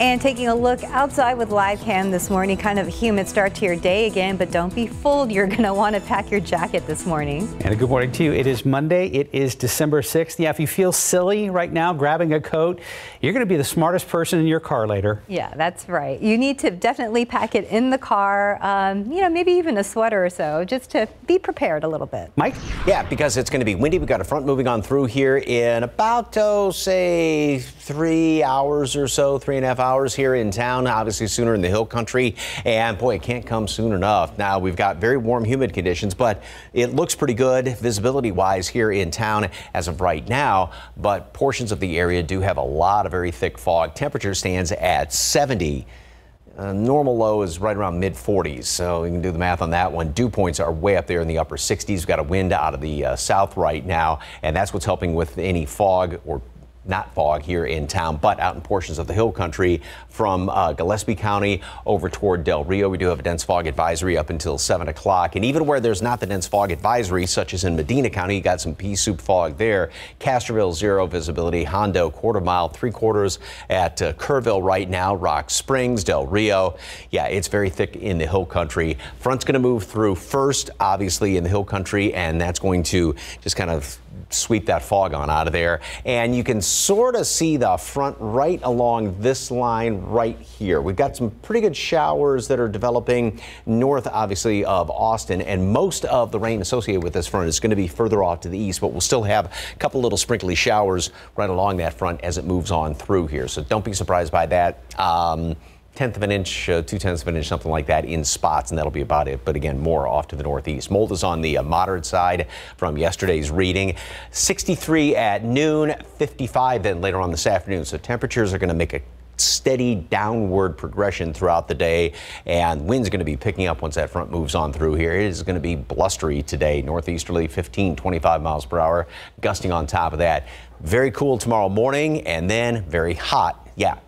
And taking a look outside with live cam this morning, kind of a humid start to your day again, but don't be fooled. You're going to want to pack your jacket this morning. And a good morning to you. It is Monday. It is December 6th. Yeah, if you feel silly right now grabbing a coat, you're going to be the smartest person in your car later. Yeah, that's right. You need to definitely pack it in the car, um, you know, maybe even a sweater or so, just to be prepared a little bit. Mike? Yeah, because it's going to be windy. We've got a front moving on through here in about, oh, say, three hours or so, three and a half hours here in town, obviously sooner in the hill country. And boy, it can't come soon enough. Now we've got very warm, humid conditions, but it looks pretty good visibility wise here in town as of right now. But portions of the area do have a lot of very thick fog. Temperature stands at 70. Uh, normal low is right around mid 40s, so you can do the math on that one. Dew points are way up there in the upper 60s. We've got a wind out of the uh, south right now, and that's what's helping with any fog or not fog here in town, but out in portions of the hill country from uh, Gillespie County over toward Del Rio. We do have a dense fog advisory up until 7 o'clock. And even where there's not the dense fog advisory, such as in Medina County, you got some pea soup fog there. Castroville, zero visibility. Hondo, quarter mile, three quarters at uh, Kerrville right now. Rock Springs, Del Rio. Yeah, it's very thick in the hill country. Front's going to move through first, obviously, in the hill country, and that's going to just kind of sweep that fog on out of there. And you can sort of see the front right along this line right here. We've got some pretty good showers that are developing north, obviously, of Austin. And most of the rain associated with this front is going to be further off to the east, but we'll still have a couple little sprinkly showers right along that front as it moves on through here. So don't be surprised by that. Um, tenth of an inch, uh, two tenths of an inch, something like that in spots, and that'll be about it. But again, more off to the northeast. Mold is on the uh, moderate side from yesterday's reading. 63 at noon, 55 then later on this afternoon. So temperatures are going to make a steady downward progression throughout the day and wind's going to be picking up once that front moves on through here. It is going to be blustery today, northeasterly 15, 25 miles per hour, gusting on top of that. Very cool tomorrow morning and then very hot. Yeah,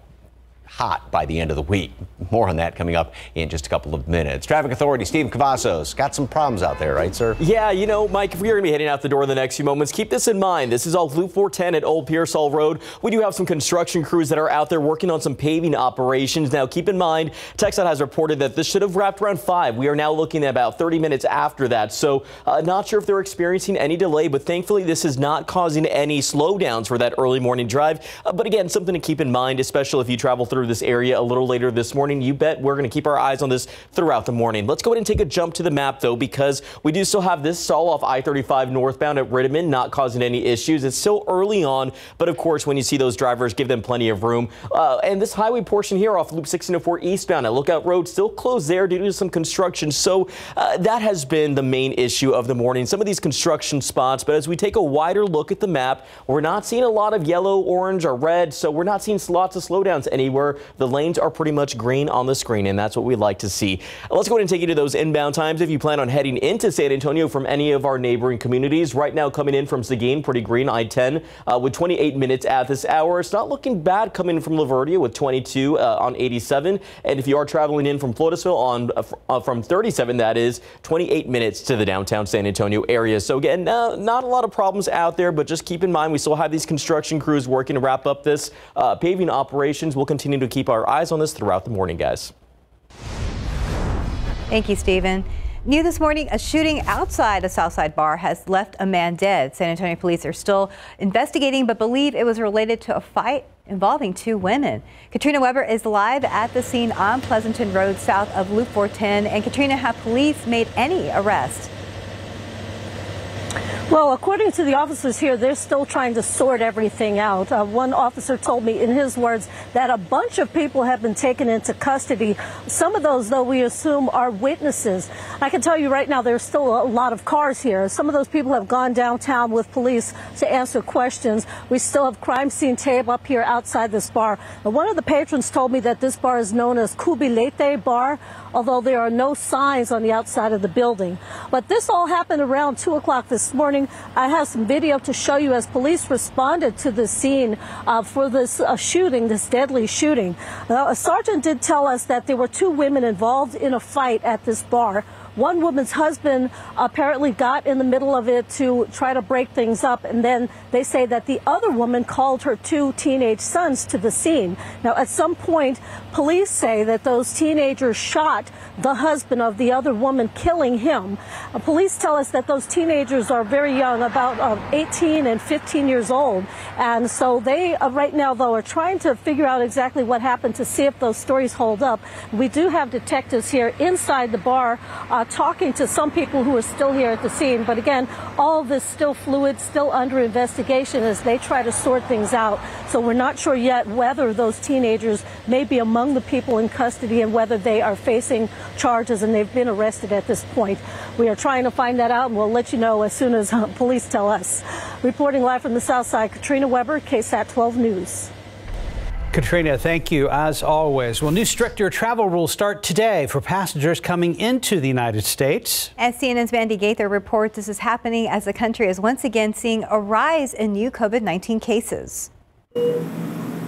hot by the end of the week. More on that coming up in just a couple of minutes. Traffic Authority, Steve Cavazos, got some problems out there, right, sir? Yeah, you know, Mike, if we're going to be heading out the door in the next few moments, keep this in mind. This is off Loop 410 at Old Pearsall Road. We do have some construction crews that are out there working on some paving operations. Now, keep in mind, TxDOT has reported that this should have wrapped around 5. We are now looking at about 30 minutes after that. So, uh, not sure if they're experiencing any delay, but thankfully, this is not causing any slowdowns for that early morning drive. Uh, but again, something to keep in mind, especially if you travel through through this area a little later this morning. You bet we're going to keep our eyes on this throughout the morning. Let's go ahead and take a jump to the map, though, because we do still have this stall off I-35 northbound at Rittiman, not causing any issues. It's still early on, but of course, when you see those drivers, give them plenty of room. Uh, and this highway portion here off Loop 1604 eastbound at Lookout Road still closed there due to some construction. So uh, that has been the main issue of the morning. Some of these construction spots, but as we take a wider look at the map, we're not seeing a lot of yellow, orange, or red, so we're not seeing lots of slowdowns anywhere. The lanes are pretty much green on the screen, and that's what we like to see. Let's go ahead and take you to those inbound times if you plan on heading into San Antonio from any of our neighboring communities. Right now, coming in from Seguin, pretty green, I-10 uh, with 28 minutes at this hour. It's not looking bad coming from La Vernia with 22 uh, on 87. And if you are traveling in from Floresville on uh, uh from 37, that is 28 minutes to the downtown San Antonio area. So again, uh, not a lot of problems out there, but just keep in mind we still have these construction crews working to wrap up this uh, paving operations. We'll continue to keep our eyes on this throughout the morning, guys. Thank you, Stephen. New this morning, a shooting outside a Southside bar has left a man dead. San Antonio police are still investigating, but believe it was related to a fight involving two women. Katrina Weber is live at the scene on Pleasanton Road south of Loop 410. And Katrina, have police made any arrests? Well, according to the officers here, they're still trying to sort everything out. Uh, one officer told me, in his words, that a bunch of people have been taken into custody. Some of those, though, we assume are witnesses. I can tell you right now, there's still a lot of cars here. Some of those people have gone downtown with police to answer questions. We still have crime scene tape up here outside this bar. One of the patrons told me that this bar is known as Cubilete Bar although there are no signs on the outside of the building. But this all happened around 2 o'clock this morning. I have some video to show you as police responded to the scene uh, for this uh, shooting, this deadly shooting. Uh, a sergeant did tell us that there were two women involved in a fight at this bar. One woman's husband apparently got in the middle of it to try to break things up, and then they say that the other woman called her two teenage sons to the scene. Now, at some point, police say that those teenagers shot the husband of the other woman, killing him. Uh, police tell us that those teenagers are very young, about uh, 18 and 15 years old, and so they, uh, right now, though, are trying to figure out exactly what happened to see if those stories hold up. We do have detectives here inside the bar. Uh, talking to some people who are still here at the scene. But again, all this still fluid, still under investigation as they try to sort things out. So we're not sure yet whether those teenagers may be among the people in custody and whether they are facing charges and they've been arrested at this point. We are trying to find that out and we'll let you know as soon as uh, police tell us. Reporting live from the South Side, Katrina Weber, KSAT 12 News. Katrina, thank you as always. Well, new stricter travel rules start today for passengers coming into the United States. As CNN's Mandy Gaither reports, this is happening as the country is once again seeing a rise in new COVID 19 cases.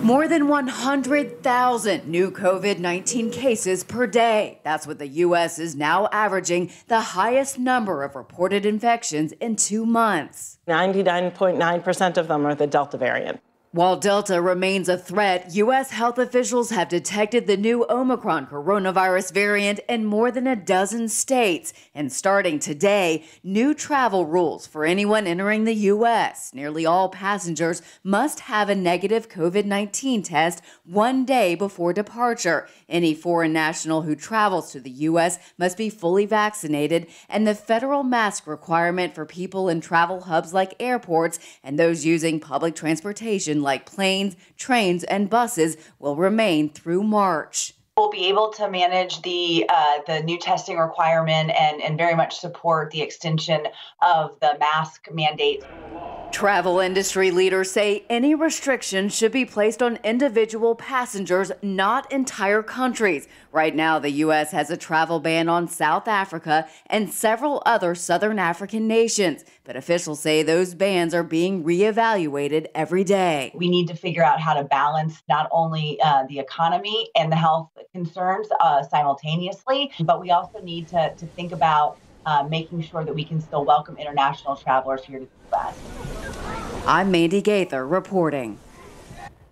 More than 100,000 new COVID 19 cases per day. That's what the U.S. is now averaging, the highest number of reported infections in two months. 99.9% of them are the Delta variant. While Delta remains a threat, U.S. health officials have detected the new Omicron coronavirus variant in more than a dozen states. And starting today, new travel rules for anyone entering the U.S. Nearly all passengers must have a negative COVID 19 test one day before departure. Any foreign national who travels to the U.S. must be fully vaccinated, and the federal mask requirement for people in travel hubs like airports and those using public transportation like planes, trains, and buses will remain through March. We'll be able to manage the uh, the new testing requirement and, and very much support the extension of the mask mandate. Travel industry leaders say any restrictions should be placed on individual passengers, not entire countries. Right now, the U.S. has a travel ban on South Africa and several other Southern African nations. But officials say those bans are being reevaluated every day. We need to figure out how to balance not only uh, the economy and the health concerns uh, simultaneously, but we also need to, to think about uh, making sure that we can still welcome international travelers here to the U.S. I'm Mandy Gaither reporting.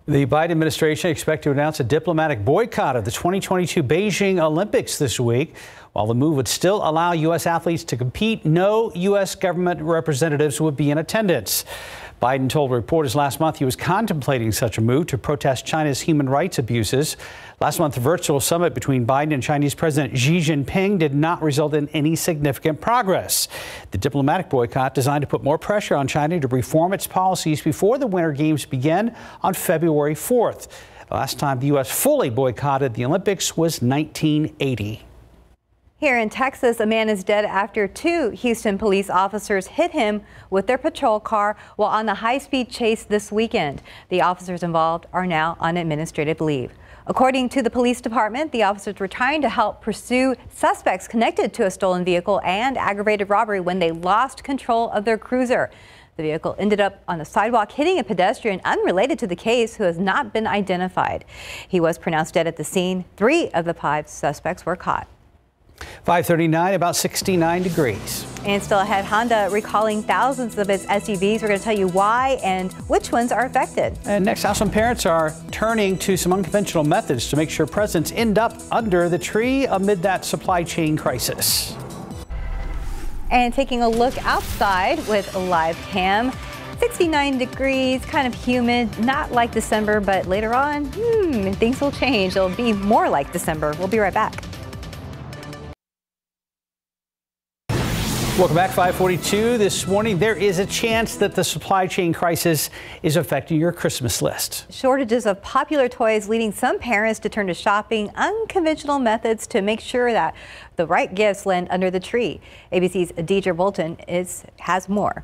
The Biden administration expects to announce a diplomatic boycott of the 2022 Beijing Olympics this week. While the move would still allow U.S. athletes to compete, no U.S. government representatives would be in attendance. Biden told reporters last month he was contemplating such a move to protest China's human rights abuses. Last month, the virtual summit between Biden and Chinese President Xi Jinping did not result in any significant progress. The diplomatic boycott designed to put more pressure on China to reform its policies before the Winter Games begin on February 4th. The last time the U.S. fully boycotted the Olympics was 1980. Here in Texas, a man is dead after two Houston police officers hit him with their patrol car while on the high speed chase this weekend. The officers involved are now on administrative leave. According to the police department, the officers were trying to help pursue suspects connected to a stolen vehicle and aggravated robbery when they lost control of their cruiser. The vehicle ended up on the sidewalk hitting a pedestrian unrelated to the case who has not been identified. He was pronounced dead at the scene. Three of the five suspects were caught. 539, about 69 degrees. And still ahead, Honda recalling thousands of its SUVs. We're going to tell you why and which ones are affected. And next, how some parents are turning to some unconventional methods to make sure presents end up under the tree amid that supply chain crisis. And taking a look outside with a live cam. 69 degrees, kind of humid, not like December, but later on, hmm, things will change. It'll be more like December. We'll be right back. Welcome back, 542. This morning, there is a chance that the supply chain crisis is affecting your Christmas list. Shortages of popular toys leading some parents to turn to shopping unconventional methods to make sure that the right gifts land under the tree. ABC's Deirdre Bolton is, has more.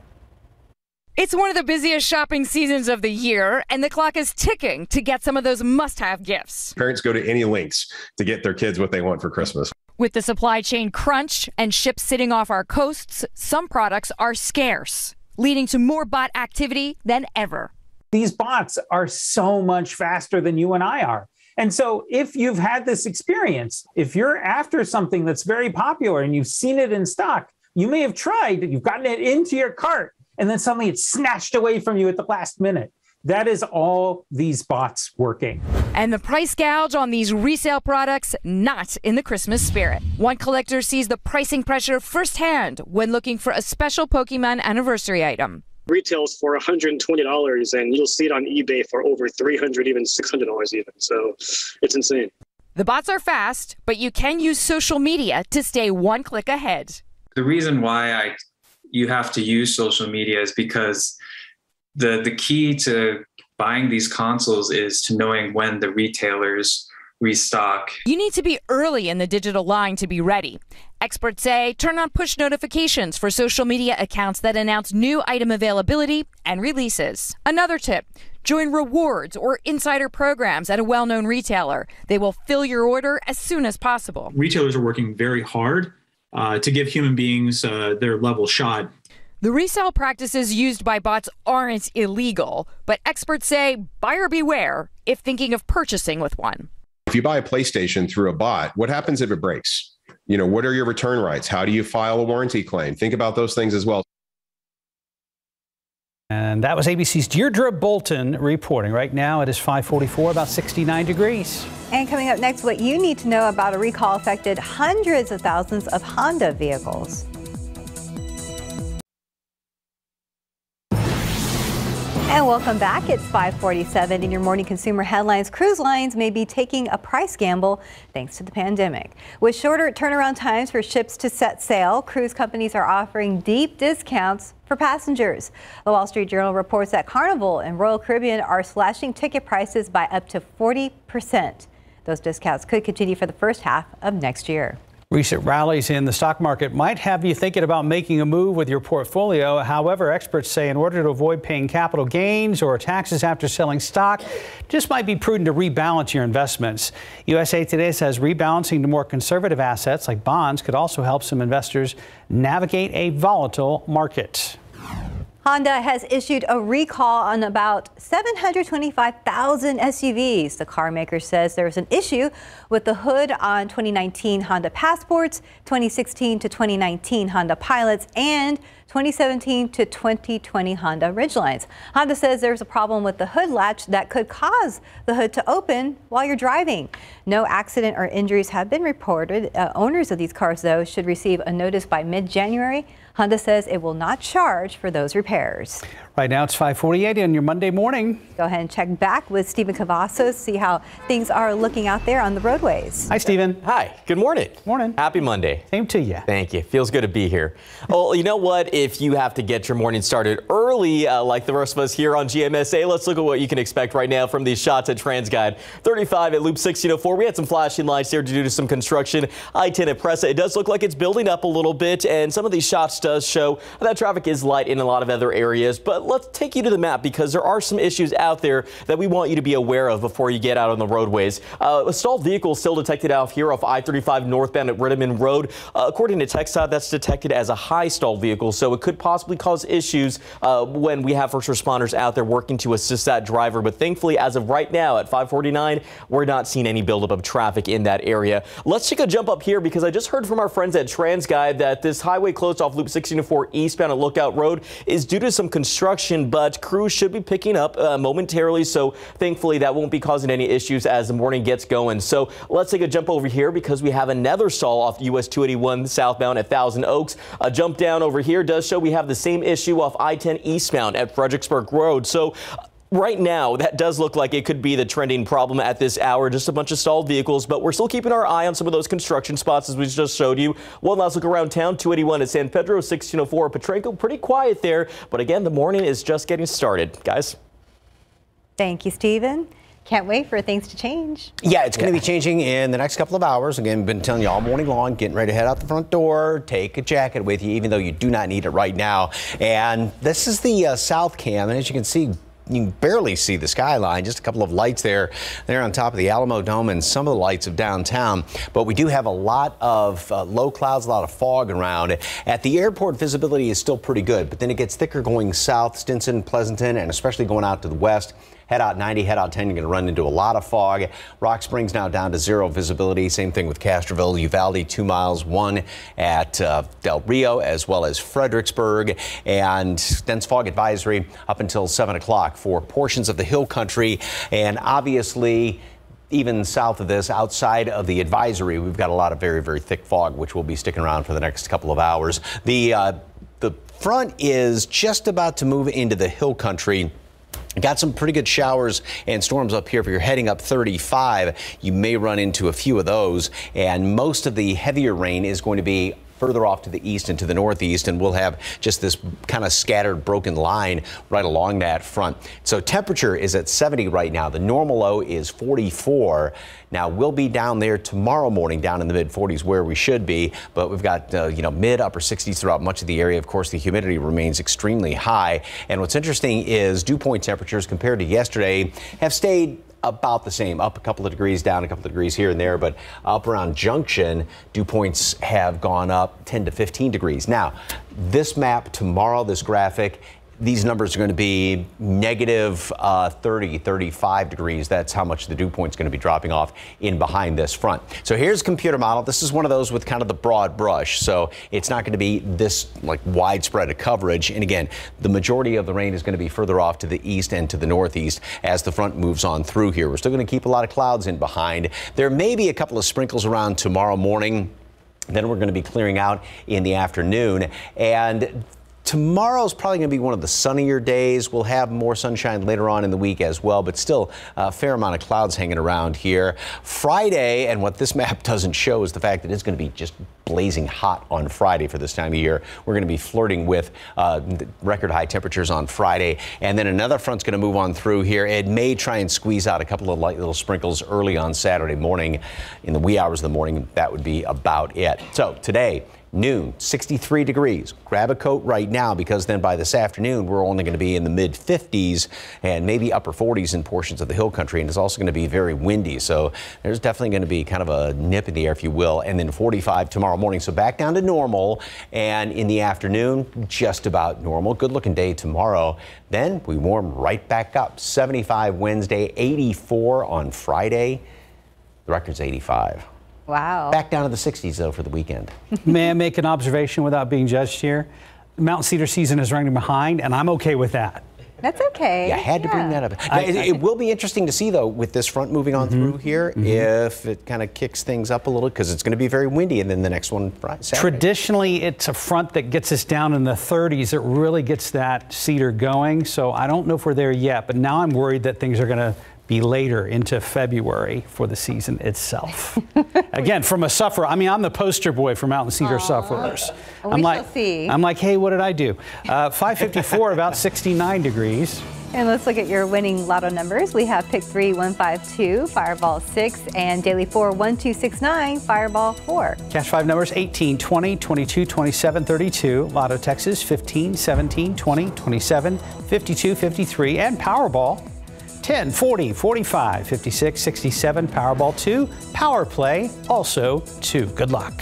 It's one of the busiest shopping seasons of the year, and the clock is ticking to get some of those must have gifts. Parents go to any lengths to get their kids what they want for Christmas. With the supply chain crunch and ships sitting off our coasts, some products are scarce, leading to more bot activity than ever. These bots are so much faster than you and I are. And so, if you've had this experience, if you're after something that's very popular and you've seen it in stock, you may have tried, you've gotten it into your cart, and then suddenly it's snatched away from you at the last minute. That is all these bots working. And the price gouge on these resale products, not in the Christmas spirit. One collector sees the pricing pressure firsthand when looking for a special Pokemon anniversary item. Retails for $120 and you'll see it on eBay for over 300, even $600 even. So it's insane. The bots are fast, but you can use social media to stay one click ahead. The reason why I you have to use social media is because the the key to buying these consoles is to knowing when the retailers restock. You need to be early in the digital line to be ready. Experts say turn on push notifications for social media accounts that announce new item availability and releases. Another tip join rewards or insider programs at a well known retailer. They will fill your order as soon as possible. Retailers are working very hard uh, to give human beings uh, their level shot the resale practices used by bots aren't illegal, but experts say buyer beware if thinking of purchasing with one. If you buy a PlayStation through a bot, what happens if it breaks? You know, what are your return rights? How do you file a warranty claim? Think about those things as well. And that was ABC's Deirdre Bolton reporting. Right now it is 544, about 69 degrees. And coming up next, what you need to know about a recall affected hundreds of thousands of Honda vehicles. And welcome back. It's 547 in your morning consumer headlines. Cruise lines may be taking a price gamble thanks to the pandemic. With shorter turnaround times for ships to set sail, cruise companies are offering deep discounts for passengers. The Wall Street Journal reports that Carnival and Royal Caribbean are slashing ticket prices by up to 40%. Those discounts could continue for the first half of next year. Recent rallies in the stock market might have you thinking about making a move with your portfolio. However, experts say in order to avoid paying capital gains or taxes after selling stock, just might be prudent to rebalance your investments. USA Today says rebalancing to more conservative assets like bonds could also help some investors navigate a volatile market. Honda has issued a recall on about 725,000 SUVs. The car maker says there was an issue with the hood on 2019 Honda Passports, 2016 to 2019 Honda Pilots, and 2017 to 2020 Honda Ridgelines. Honda says there's a problem with the hood latch that could cause the hood to open while you're driving. No accident or injuries have been reported. Uh, owners of these cars, though, should receive a notice by mid-January. Honda says it will not charge for those repairs. Right now it's 548 on your Monday morning. Go ahead and check back with Stephen Cavazos, see how things are looking out there on the roadways. Hi, Stephen. Hi, good morning. Morning. Happy Monday. Same to you. Thank you. Feels good to be here. well, you know what? If you have to get your morning started early, uh, like the rest of us here on GMSA, let's look at what you can expect right now from these shots at TransGuide. 35 at Loop 1604. We had some flashing lights there due to some construction. I-10 at Presa. It does look like it's building up a little bit, and some of these shots does show that traffic is light in a lot of other areas. But let's take you to the map because there are some issues out there that we want you to be aware of before you get out on the roadways. Uh, a stalled vehicle still detected out here off I-35 northbound at Rittiman Road. Uh, according to TxDOT, that's detected as a high stalled vehicle, so it could possibly cause issues uh, when we have first responders out there working to assist that driver. But thankfully, as of right now at 549, we're not seeing any buildup of traffic in that area. Let's take a jump up here because I just heard from our friends at TransGuide that this highway closed off Loop 1604 eastbound at Lookout Road is due to some construction, but crews should be picking up uh, momentarily. So thankfully, that won't be causing any issues as the morning gets going. So let's take a jump over here because we have another stall off US 281 southbound at Thousand Oaks. A jump down over here does show we have the same issue off I-10 eastbound at Fredericksburg Road. So Right now, that does look like it could be the trending problem at this hour, just a bunch of stalled vehicles, but we're still keeping our eye on some of those construction spots as we just showed you. One last look around town, 281 at San Pedro, 1604 Potranco, pretty quiet there, but again, the morning is just getting started. Guys? Thank you, Stephen. Can't wait for things to change. Yeah, it's going to be changing in the next couple of hours. Again, been telling you all morning long, getting ready to head out the front door. Take a jacket with you, even though you do not need it right now. And this is the uh, south cam, and as you can see, you can barely see the skyline, just a couple of lights there, there on top of the Alamodome and some of the lights of downtown. But we do have a lot of uh, low clouds, a lot of fog around. At the airport, visibility is still pretty good, but then it gets thicker going south, Stinson, Pleasanton, and especially going out to the west. Head out 90, head out 10, you're going to run into a lot of fog. Rock Springs now down to zero visibility. Same thing with Castroville, Uvalde, two miles, one at uh, Del Rio, as well as Fredericksburg. And dense fog advisory up until 7 o'clock for portions of the hill country. And obviously, even south of this, outside of the advisory, we've got a lot of very, very thick fog, which will be sticking around for the next couple of hours. The, uh, the front is just about to move into the hill country. Got some pretty good showers and storms up here. If you're heading up 35, you may run into a few of those. And most of the heavier rain is going to be further off to the east and to the northeast, and we'll have just this kind of scattered, broken line right along that front. So temperature is at 70 right now. The normal low is 44. Now we'll be down there tomorrow morning, down in the mid 40s where we should be, but we've got uh, you know mid upper 60s throughout much of the area. Of course, the humidity remains extremely high. And what's interesting is dew point temperatures compared to yesterday have stayed about the same, up a couple of degrees, down a couple of degrees here and there, but up around Junction, dew points have gone up 10 to 15 degrees. Now, this map tomorrow, this graphic, these numbers are going to be negative, uh, 30, 35 degrees. That's how much the dew point is going to be dropping off in behind this front. So here's computer model. This is one of those with kind of the broad brush. So it's not going to be this like widespread of coverage. And again, the majority of the rain is going to be further off to the east and to the northeast as the front moves on through here. We're still going to keep a lot of clouds in behind. There may be a couple of sprinkles around tomorrow morning. Then we're going to be clearing out in the afternoon. And Tomorrow's probably going to be one of the sunnier days. We'll have more sunshine later on in the week as well, but still a fair amount of clouds hanging around here. Friday, and what this map doesn't show is the fact that it's going to be just blazing hot on Friday for this time of year. We're going to be flirting with uh, record high temperatures on Friday, and then another front's going to move on through here. It may try and squeeze out a couple of light little sprinkles early on Saturday morning in the wee hours of the morning. That would be about it. So today, noon, 63 degrees. Grab a coat right now because then by this afternoon, we're only going to be in the mid 50s and maybe upper 40s in portions of the hill country. And it's also going to be very windy. So there's definitely going to be kind of a nip in the air, if you will. And then 45 tomorrow morning. So back down to normal. And in the afternoon, just about normal. Good looking day tomorrow. Then we warm right back up. 75 Wednesday, 84 on Friday. The record's 85. Wow. Back down to the 60s, though, for the weekend. May I make an observation without being judged here? Mountain Cedar season is running behind, and I'm okay with that. That's okay. Yeah, I had to bring that up. I- it, I- it will be interesting to see, though, with this front moving on mm-hmm. through here, mm-hmm. if it kind of kicks things up a little, because it's going to be very windy, and then the next one Friday. Saturday. Traditionally, it's a front that gets us down in the 30s. It really gets that cedar going. So I don't know if we're there yet, but now I'm worried that things are going to be later into February for the season itself. Again, from a sufferer, I mean, I'm the poster boy for Mountain Cedar sufferers. Well, I'm we like. I'm like, hey, what did I do? Uh, 554, about 69 degrees. And let's look at your winning lotto numbers. We have pick three, 152, Fireball 6, and Daily 4, 1269, Fireball 4. Cash five numbers 18, 20, 22, 27, 32. Lotto Texas 15, 17, 20, 27, 52, 53. And Powerball 10, 40, 45, 56, 67. Powerball 2. Power Play also 2. Good luck.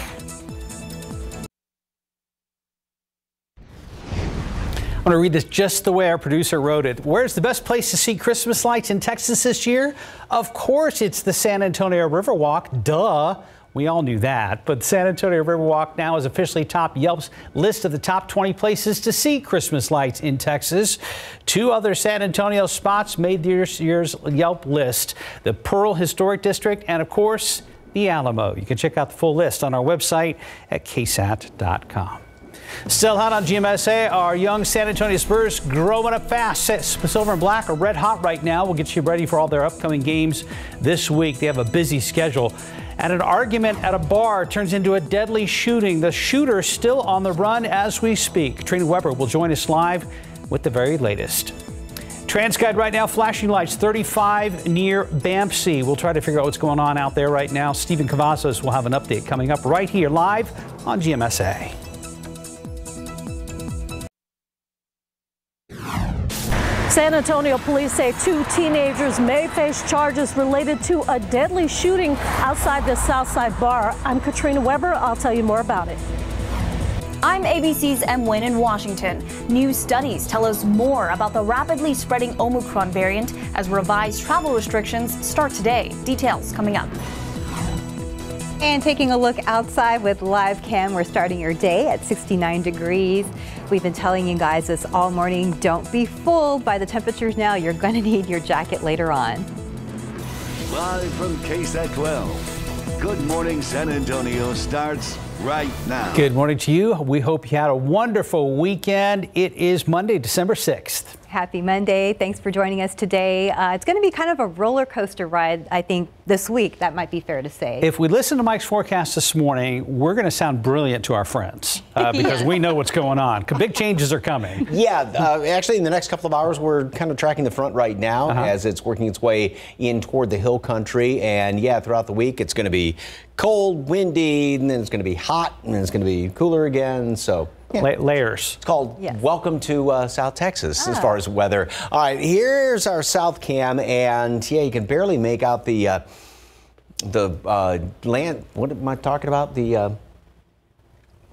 I'm going to read this just the way our producer wrote it. Where's the best place to see Christmas lights in Texas this year? Of course, it's the San Antonio Riverwalk. Duh. We all knew that. But San Antonio Riverwalk now is officially top Yelp's list of the top 20 places to see Christmas lights in Texas. Two other San Antonio spots made this year's Yelp list the Pearl Historic District and, of course, the Alamo. You can check out the full list on our website at ksat.com. Still hot on GMSA, our young San Antonio Spurs growing up fast. Silver and Black are red hot right now. We'll get you ready for all their upcoming games this week. They have a busy schedule. And an argument at a bar turns into a deadly shooting. The shooter still on the run as we speak. Trina Weber will join us live with the very latest. TransGuide right now, flashing lights 35 near Bampsey. We'll try to figure out what's going on out there right now. Stephen Cavazos will have an update coming up right here live on GMSA. San Antonio police say two teenagers may face charges related to a deadly shooting outside the Southside bar. I'm Katrina Weber. I'll tell you more about it. I'm ABC's Em Nguyen in Washington. New studies tell us more about the rapidly spreading Omicron variant as revised travel restrictions start today. Details coming up. And taking a look outside with live cam, we're starting your day at 69 degrees. We've been telling you guys this all morning. Don't be fooled by the temperatures now. You're going to need your jacket later on. Live from KSAT 12. Good morning, San Antonio starts right now. Good morning to you. We hope you had a wonderful weekend. It is Monday, December 6th. Happy Monday. Thanks for joining us today. Uh, it's going to be kind of a roller coaster ride, I think, this week. That might be fair to say. If we listen to Mike's forecast this morning, we're going to sound brilliant to our friends uh, because we know what's going on. Big changes are coming. Yeah, uh, actually, in the next couple of hours, we're kind of tracking the front right now Uh-huh. as it's working its way in toward the hill country. And yeah, throughout the week, it's going to be cold, windy, and then it's going to be hot, and then it's going to be cooler again. So. Yeah. La- layers. It's called Welcome to uh, South Texas as far as weather. All right, here's our south cam, and yeah, you can barely make out the uh, the uh, land. What am I talking about? The uh,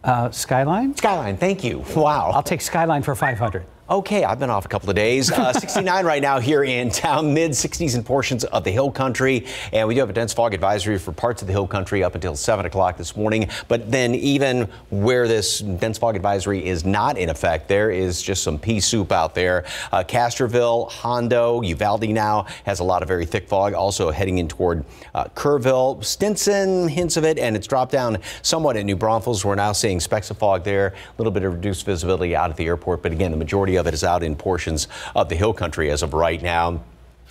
Uh, Skyline? Skyline, thank you. Wow. I'll take Skyline for 500. Okay, I've been off a couple of days. Uh, 69 right now here in town, mid 60s in portions of the hill country. And we do have a dense fog advisory for parts of the hill country up until 7 o'clock this morning. But then, even where this dense fog advisory is not in effect, there is just some pea soup out there. Uh, Castroville, Hondo, Uvalde now has a lot of very thick fog, also heading in toward uh, Kerrville, Stinson, hints of it, and it's dropped down somewhat at New Braunfels. We're now seeing specks of fog there, a little bit of reduced visibility out at the airport. But again, the majority of it is out in portions of the hill country as of right now.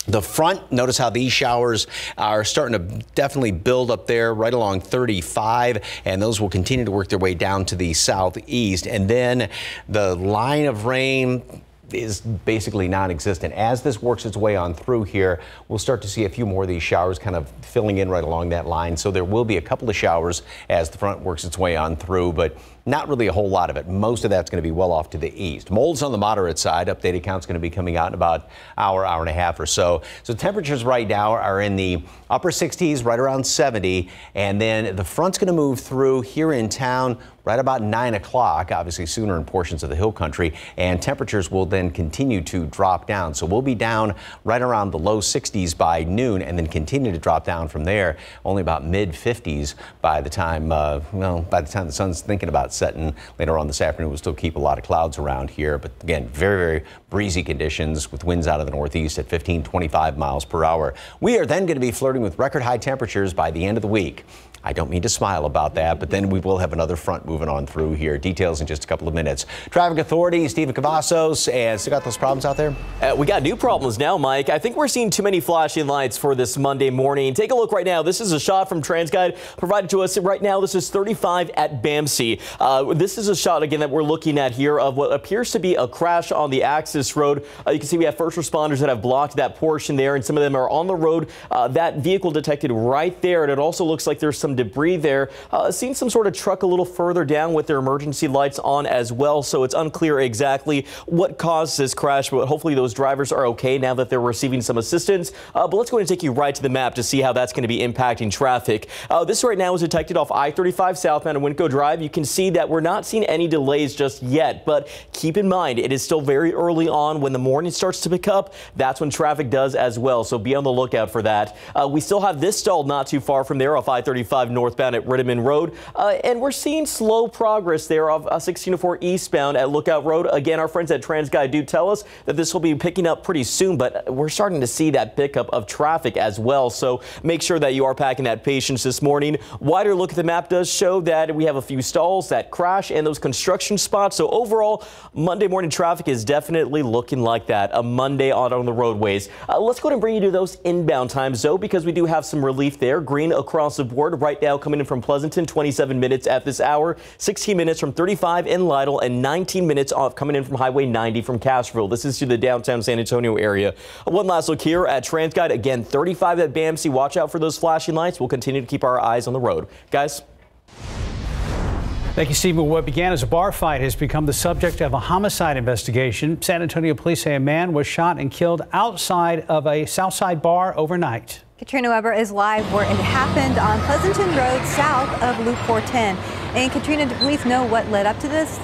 The front, notice how these showers are starting to definitely build up there right along 35, and those will continue to work their way down to the southeast. And then the line of rain is basically non-existent. As this works its way on through here, we'll start to see a few more of these showers kind of filling in right along that line. So there will be a couple of showers as the front works its way on through, but not really a whole lot of it. Most of that's going to be well off to the east. Mold's on the moderate side. Updated count's going to be coming out in about hour, hour and a half or so. So temperatures right now are in the upper 60s, right around 70, and then the front's going to move through here in town. right about 9 o'clock, obviously sooner in portions of the hill country, and temperatures will then continue to drop down. So we'll be down right around the low 60s by noon and then continue to drop down from there, only about mid 50s by the time, uh, well, by the time the sun's thinking about setting later on this afternoon. We'll still keep a lot of clouds around here, but again, very, very breezy conditions with winds out of the northeast at 15, 25 miles per hour. We are then going to be flirting with record high temperatures by the end of the week. I don't mean to smile about that, but then we will have another front moving on through here. Details in just a couple of minutes. Traffic Authority, Stephen Cavazos, and still got those problems out there? Uh, we got new problems now, Mike. I think we're seeing too many flashing lights for this Monday morning. Take a look right now. This is a shot from TransGuide provided to us right now. This is 35 at BAMC. Uh, this is a shot again that we're looking at here of what appears to be a crash on the Access Road. Uh, you can see we have first responders that have blocked that portion there, and some of them are on the road. Uh, that vehicle detected right there, and it also looks like there's some some debris there. Uh, seen some sort of truck a little further down with their emergency lights on as well, so it's unclear exactly what caused this crash, but hopefully those drivers are okay now that they're receiving some assistance. Uh, but let's go and take you right to the map to see how that's going to be impacting traffic. Uh, this right now is detected off I-35 southbound and Winco Drive. You can see that we're not seeing any delays just yet, but keep in mind it is still very early on when the morning starts to pick up. That's when traffic does as well, so be on the lookout for that. Uh, we still have this stalled not too far from there off I-35 northbound at Rittiman Road. Uh, and we're seeing slow progress there of uh, 1604 eastbound at Lookout Road. Again, our friends at TransGuide do tell us that this will be picking up pretty soon, but we're starting to see that pickup of traffic as well. So make sure that you are packing that patience this morning. Wider look at the map does show that we have a few stalls, that crash, and those construction spots. So overall, Monday morning traffic is definitely looking like that. A Monday out on the roadways. Uh, let's go ahead and bring you to those inbound times, though, because we do have some relief there. Green across the board right now coming in from Pleasanton, 27 minutes at this hour, 16 minutes from 35 in Lytle, and 19 minutes off coming in from Highway 90 from Castroville. This is to the downtown San Antonio area. One last look here at TransGuide. Again, 35 at BAMC. Watch out for those flashing lights. We'll continue to keep our eyes on the road. Guys. Thank you, Stephen. What began as a bar fight has become the subject of a homicide investigation. San Antonio police say a man was shot and killed outside of a Southside bar overnight. Katrina Weber is live where it happened on Pleasanton Road south of Loop 410. And Katrina, do know what led up to this?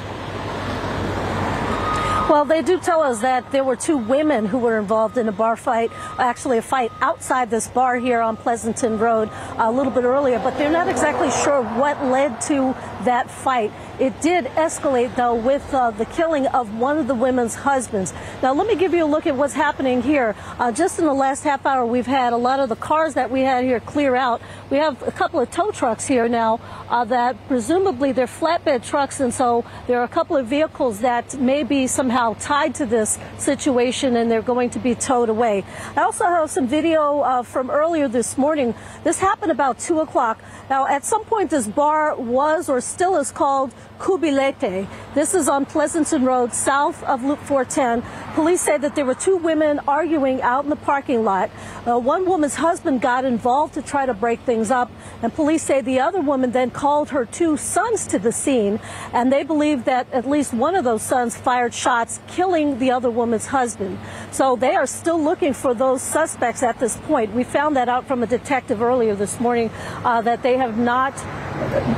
Well, they do tell us that there were two women who were involved in a bar fight, actually a fight outside this bar here on Pleasanton Road a little bit earlier, but they're not exactly sure what led to that fight. It did escalate, though, with uh, the killing of one of the women's husbands. Now, let me give you a look at what's happening here. Uh, just in the last half hour, we've had a lot of the cars that we had here clear out. We have a couple of tow trucks here now uh, that presumably they're flatbed trucks, and so there are a couple of vehicles that may be somehow tied to this situation, and they're going to be towed away. I also have some video uh, from earlier this morning. This happened about 2 o'clock. Now, at some point, this bar was or still is called Cubilete. This is on Pleasanton Road, south of Loop 410. Police say that there were two women arguing out in the parking lot. Uh, one woman's husband got involved to try to break things up, and police say the other woman then called her two sons to the scene, and they believe that at least one of those sons fired shots, killing the other woman's husband. So they are still looking for those suspects at this point. We found that out from a detective earlier this morning uh, that they have not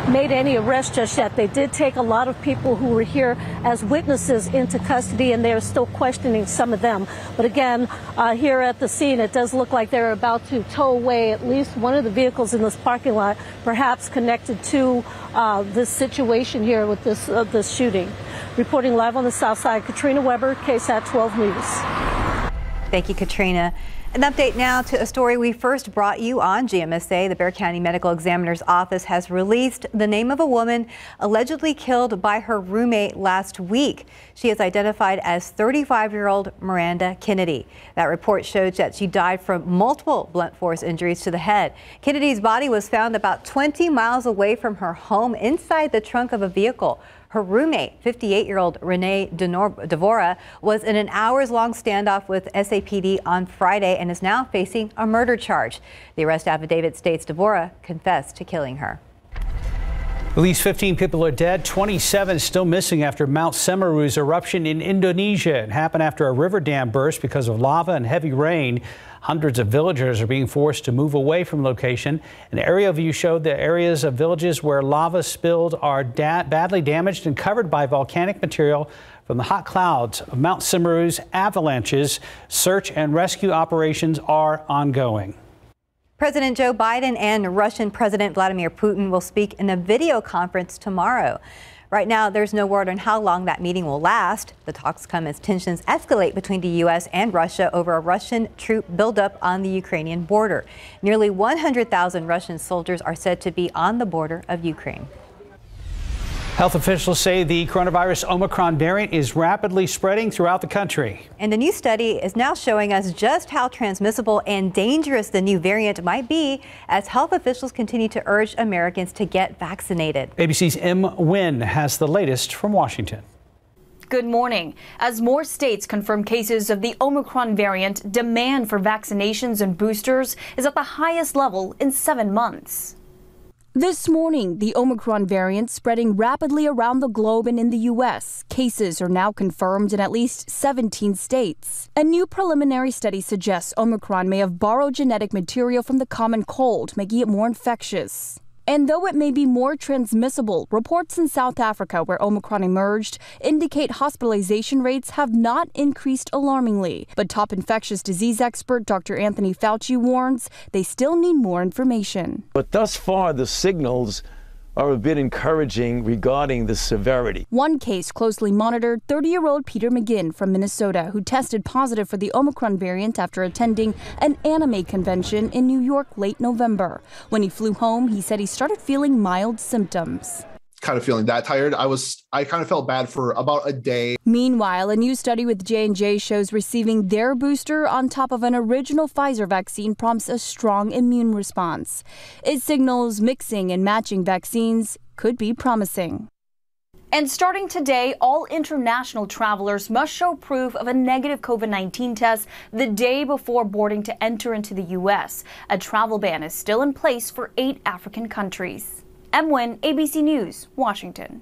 made any arrests just yet. They did take a lot of people who were here as witnesses into custody, and they're still questioning some of them. But again, uh, here at the scene, it does look like they're about to tow away at least one of the vehicles in this parking lot, perhaps connected to uh, this situation here with this uh, this shooting. Reporting live on the South Side, Katrina Weber, KSAT 12 News. Thank you, Katrina. An update now to a story we first brought you on GMSA. The Bexar County Medical Examiner's Office has released the name of a woman allegedly killed by her roommate last week. She is identified as 35-year-old Miranda Kennedy. That report shows that she died from multiple blunt force injuries to the head. Kennedy's body was found about 20 miles away from her home inside the trunk of a vehicle. Her roommate, 58-year-old Renee Devora, was in an hours-long standoff with SAPD on Friday and is now facing a murder charge. The arrest affidavit states Devora confessed to killing her. At least 15 people are dead, 27 still missing after Mount Semeru's eruption in Indonesia. It happened after a river dam burst because of lava and heavy rain. Hundreds of villagers are being forced to move away from location. An aerial view showed the areas of villages where lava spilled are da badly damaged and covered by volcanic material from the hot clouds of Mount Semeru's avalanches. Search and rescue operations are ongoing. President Joe Biden and Russian President Vladimir Putin will speak in a video conference tomorrow. Right now, there's no word on how long that meeting will last. The talks come as tensions escalate between the U.S. and Russia over a Russian troop buildup on the Ukrainian border. Nearly 100,000 Russian soldiers are said to be on the border of Ukraine. Health officials say the coronavirus Omicron variant is rapidly spreading throughout the country. And the new study is now showing us just how transmissible and dangerous the new variant might be as health officials continue to urge Americans to get vaccinated. ABC's Em Nguyen has the latest from Washington. Good morning. As more states confirm cases of the Omicron variant, demand for vaccinations and boosters is at the highest level in seven months. This morning, the Omicron variant spreading rapidly around the globe and in the U.S. Cases are now confirmed in at least 17 states. A new preliminary study suggests Omicron may have borrowed genetic material from the common cold, making it more infectious. And though it may be more transmissible, reports in South Africa where Omicron emerged indicate hospitalization rates have not increased alarmingly. But top infectious disease expert Dr. Anthony Fauci warns they still need more information. But thus far, the signals are a bit encouraging regarding the severity. One case closely monitored 30 year old Peter McGinn from Minnesota, who tested positive for the Omicron variant after attending an anime convention in New York late November. When he flew home, he said he started feeling mild symptoms kind of feeling that tired. I was I kind of felt bad for about a day. Meanwhile, a new study with J&J shows receiving their booster on top of an original Pfizer vaccine prompts a strong immune response. It signals mixing and matching vaccines could be promising. And starting today, all international travelers must show proof of a negative COVID 19 test the day before boarding to enter into the U.S. A travel ban is still in place for eight African countries. Em Nguyen, ABC News, Washington.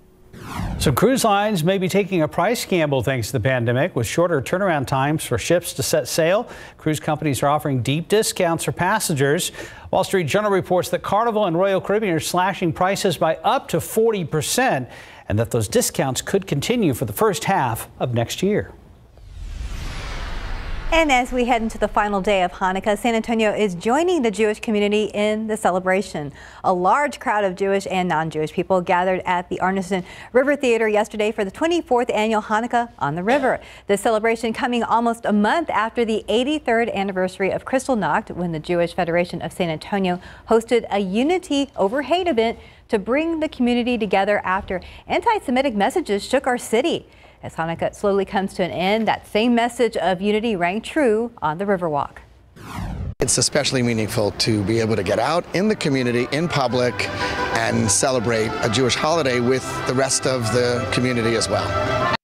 So cruise lines may be taking a price gamble thanks to the pandemic with shorter turnaround times for ships to set sail. Cruise companies are offering deep discounts for passengers. Wall Street Journal reports that Carnival and Royal Caribbean are slashing prices by up to 40 percent and that those discounts could continue for the first half of next year. And as we head into the final day of Hanukkah, San Antonio is joining the Jewish community in the celebration. A large crowd of Jewish and non-Jewish people gathered at the Arneson River Theater yesterday for the 24th annual Hanukkah on the river. The celebration coming almost a month after the 83rd anniversary of Kristallnacht, when the Jewish Federation of San Antonio hosted a unity over hate event to bring the community together after anti-Semitic messages shook our city. As Hanukkah slowly comes to an end, that same message of unity rang true on the Riverwalk. It's especially meaningful to be able to get out in the community, in public, and celebrate a Jewish holiday with the rest of the community as well.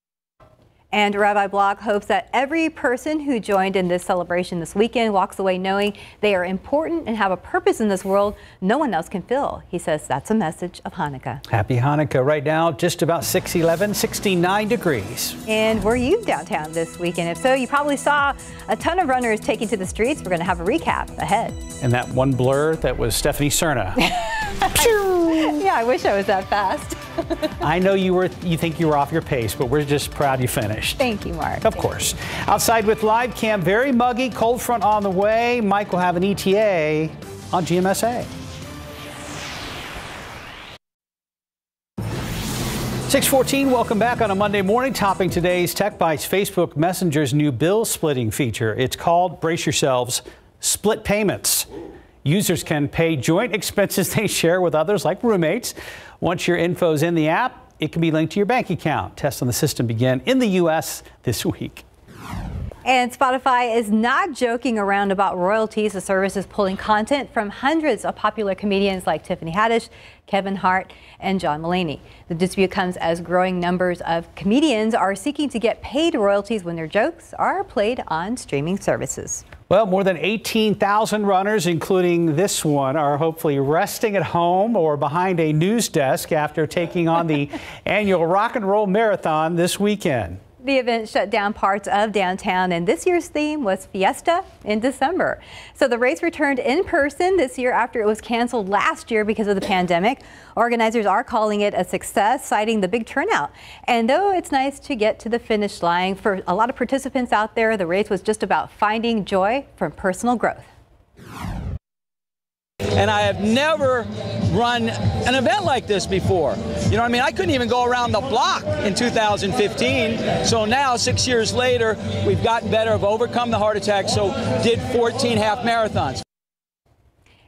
And Rabbi Block hopes that every person who joined in this celebration this weekend walks away knowing they are important and have a purpose in this world no one else can fill. He says that's a message of Hanukkah. Happy Hanukkah. Right now, just about 611, 69 degrees. And were you downtown this weekend? If so, you probably saw a ton of runners taking to the streets. We're going to have a recap ahead. And that one blur that was Stephanie Cerna. yeah, I wish I was that fast. I know you were you think you were off your pace, but we're just proud you finished. Thank you, Mark. Of course. Outside with live cam, very muggy, cold front on the way. Mike will have an ETA on GMSA. 614, welcome back on a Monday morning, topping today's Tech Bites, Facebook Messenger's new bill splitting feature. It's called, brace yourselves, split payments. Users can pay joint expenses they share with others, like roommates. Once your info is in the app, it can be linked to your bank account. Tests on the system begin in the U.S. this week. And Spotify is not joking around about royalties. The service is pulling content from hundreds of popular comedians like Tiffany Haddish, Kevin Hart, and John Mulaney. The dispute comes as growing numbers of comedians are seeking to get paid royalties when their jokes are played on streaming services. Well, more than 18,000 runners, including this one, are hopefully resting at home or behind a news desk after taking on the annual Rock and Roll Marathon this weekend. The event shut down parts of downtown, and this year's theme was Fiesta in December. So the race returned in person this year after it was canceled last year because of the pandemic. Organizers are calling it a success, citing the big turnout. And though it's nice to get to the finish line, for a lot of participants out there, the race was just about finding joy from personal growth and I have never run an event like this before. You know what I mean? I couldn't even go around the block in 2015. So now, six years later, we've gotten better, have overcome the heart attack, so did 14 half marathons.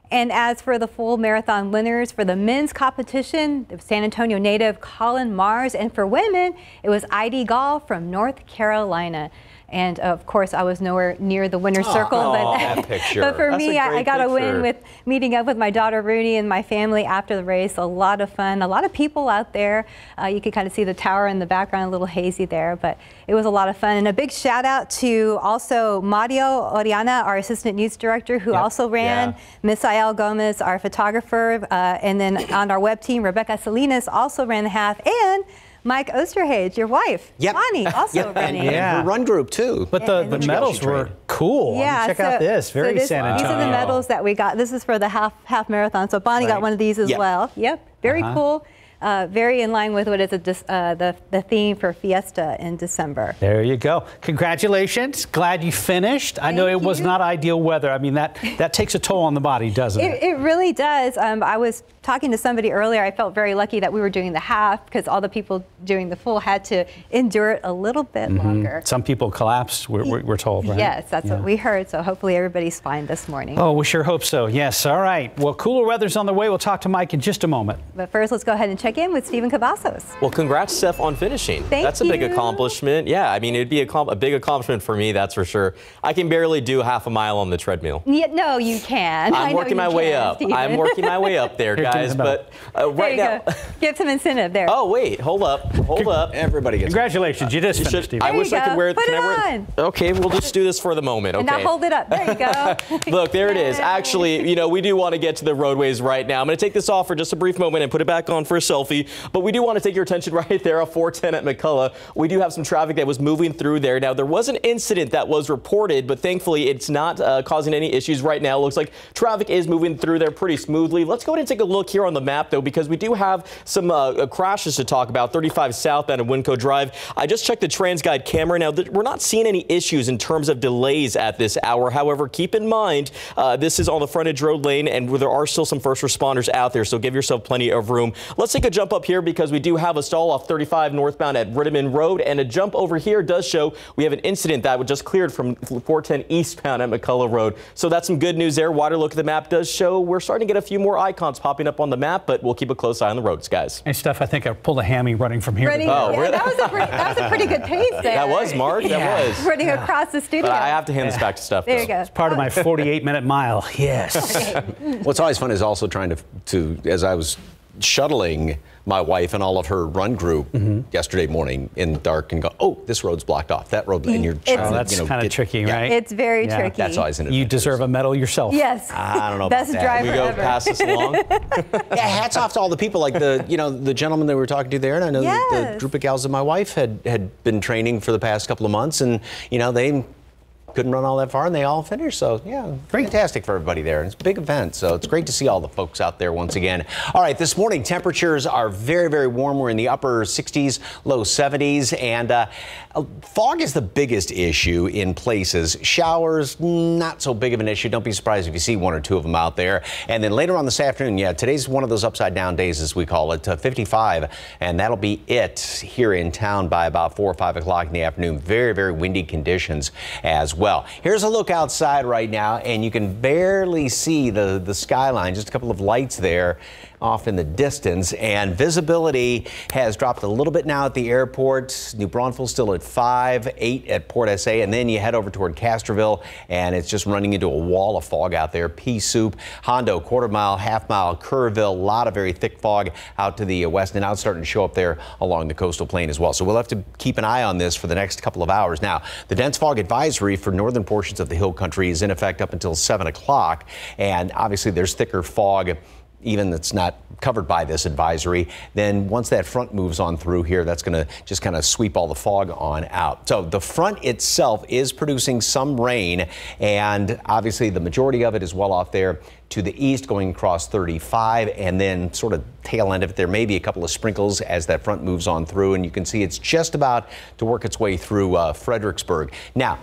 And as for the full marathon winners for the men's competition, the San Antonio native Colin Mars, and for women, it was ID Gall from North Carolina. And of course, I was nowhere near the winner's oh, circle. But, but for That's me, I, I, got picture. a win with meeting up with my daughter Rooney and my family after the race. A lot of fun, a lot of people out there. Uh, you could kind of see the tower in the background, a little hazy there, but it was a lot of fun. And a big shout out to also Mario Oriana, our assistant news director, who yep. also ran. Yeah. Misael Gomez, our photographer, uh, and then on our web team, Rebecca Salinas also ran the half. And Mike Osterhage, your wife, yep. Bonnie, also yep. running. Yeah, run group too. But the, the medals were cool. Yeah, check so, out this. Very so this, San Antonio. These are the medals that we got. This is for the half half marathon. So Bonnie right. got one of these as yep. well. Yep, very uh-huh. cool. Uh, very in line with what is a, uh, the, the theme for Fiesta in December. There you go. Congratulations. Glad you finished. Thank I know it you. was not ideal weather. I mean, that, that takes a toll on the body, doesn't it? It, it really does. Um, I was talking to somebody earlier. I felt very lucky that we were doing the half because all the people doing the full had to endure it a little bit mm-hmm. longer. Some people collapsed, we're, we're, we're told, right? Yes, that's yeah. what we heard. So hopefully everybody's fine this morning. Oh, we sure hope so. Yes. All right. Well, cooler weather's on the way. We'll talk to Mike in just a moment. But first, let's go ahead and check in with Stephen Cavazos. Well, congrats, Steph, on finishing. Thank that's a big accomplishment. Yeah, I mean, it'd be a, a, big accomplishment for me, that's for sure. I can barely do half a mile on the treadmill. Yeah, no, you can. I'm working my way can, up. Stephen. I'm working my way up there, guys. but uh, right now, go. give some incentive there. Oh wait, hold up, hold up. Everybody gets. Congratulations, you just finished. Should, I wish go. I could wear. Put can it I wear on. Okay, we'll just do this for the moment. Okay. And now hold it up. There you go. Look, there it is. Actually, you know, we do want to get to the roadways right now. I'm going to take this off for just a brief moment and put it back on for a selfie. But we do want to take your attention right there off 410 at McCullough. We do have some traffic that was moving through there. Now, there was an incident that was reported, but thankfully it's not uh, causing any issues right now. Looks like traffic is moving through there pretty smoothly. Let's go ahead and take a look here on the map, though, because we do have some uh, crashes to talk about. 35 southbound at Winco Drive. I just checked the TransGuide camera. Now, we're not seeing any issues in terms of delays at this hour. However, keep in mind, uh, this is on the frontage road lane, and there are still some first responders out there, so give yourself plenty of room. Let's take a jump up here because we do have a stall off 35 northbound at Rittiman Road, and a jump over here does show we have an incident that was just cleared from 410 eastbound at McCullough Road. So that's some good news there. Wider look at the map does show we're starting to get a few more icons popping up on the map, but we'll keep a close eye on the roads, guys. And Steph, I think I pulled a hammy running from here. Running, oh, yeah, really? that, was a pretty, that was a pretty good pace there. That was, Mark. Yeah. That was. Running across the studio. But I have to hand this back to Steph. There though. you go. It's part of my 48 minute mile. Yes. What's always fun is also trying to, to as I was shuttling my wife and all of her run group Mm-hmm. yesterday morning in the dark and go, oh, this road's blocked off. That road, and you're trying Oh, to, that's you know, kind of get- tricky, yeah. right? It's very Yeah. tricky. That's always an You deserve a medal yourself. Yes. I don't know Best about that. driver We go ever. pass this along. Yeah, hats off to all the people, like the you know the gentleman that we were talking to there, and I know that the Yes. group of gals that my wife had had been training for the past couple of months, and you know they couldn't run all that far, and they all finished. So yeah, fantastic for everybody there. It's a big event, so it's great to see all the folks out there once again. All right, this morning temperatures are very very warm. We're in the upper 60s, low 70s, and uh, fog is the biggest issue in places. Showers not so big of an issue. Don't be surprised if you see one or two of them out there. And then later on this afternoon, yeah, today's one of those upside down days as we call it, uh, 55, and that'll be it here in town by about four or five o'clock in the afternoon. Very very windy conditions as well. Here's a look outside right now, and you can barely see the, the skyline, just a couple of lights there. Off in the distance. And visibility has dropped a little bit now at the airport. New Braunfels still at 5, 8 at Port SA. And then you head over toward Castroville, and it's just running into a wall of fog out there. Pea Soup, Hondo, quarter mile, half mile, Kerrville, a lot of very thick fog out to the west. And now it's starting to show up there along the coastal plain as well. So we'll have to keep an eye on this for the next couple of hours. Now, the dense fog advisory for northern portions of the hill country is in effect up until 7 o'clock. And obviously, there's thicker fog even that's not covered by this advisory, then once that front moves on through here, that's going to just kind of sweep all the fog on out. So the front itself is producing some rain, and obviously the majority of it is well off there to the east going across 35 and then sort of tail end of it there may be a couple of sprinkles as that front moves on through and you can see it's just about to work its way through uh, Fredericksburg. Now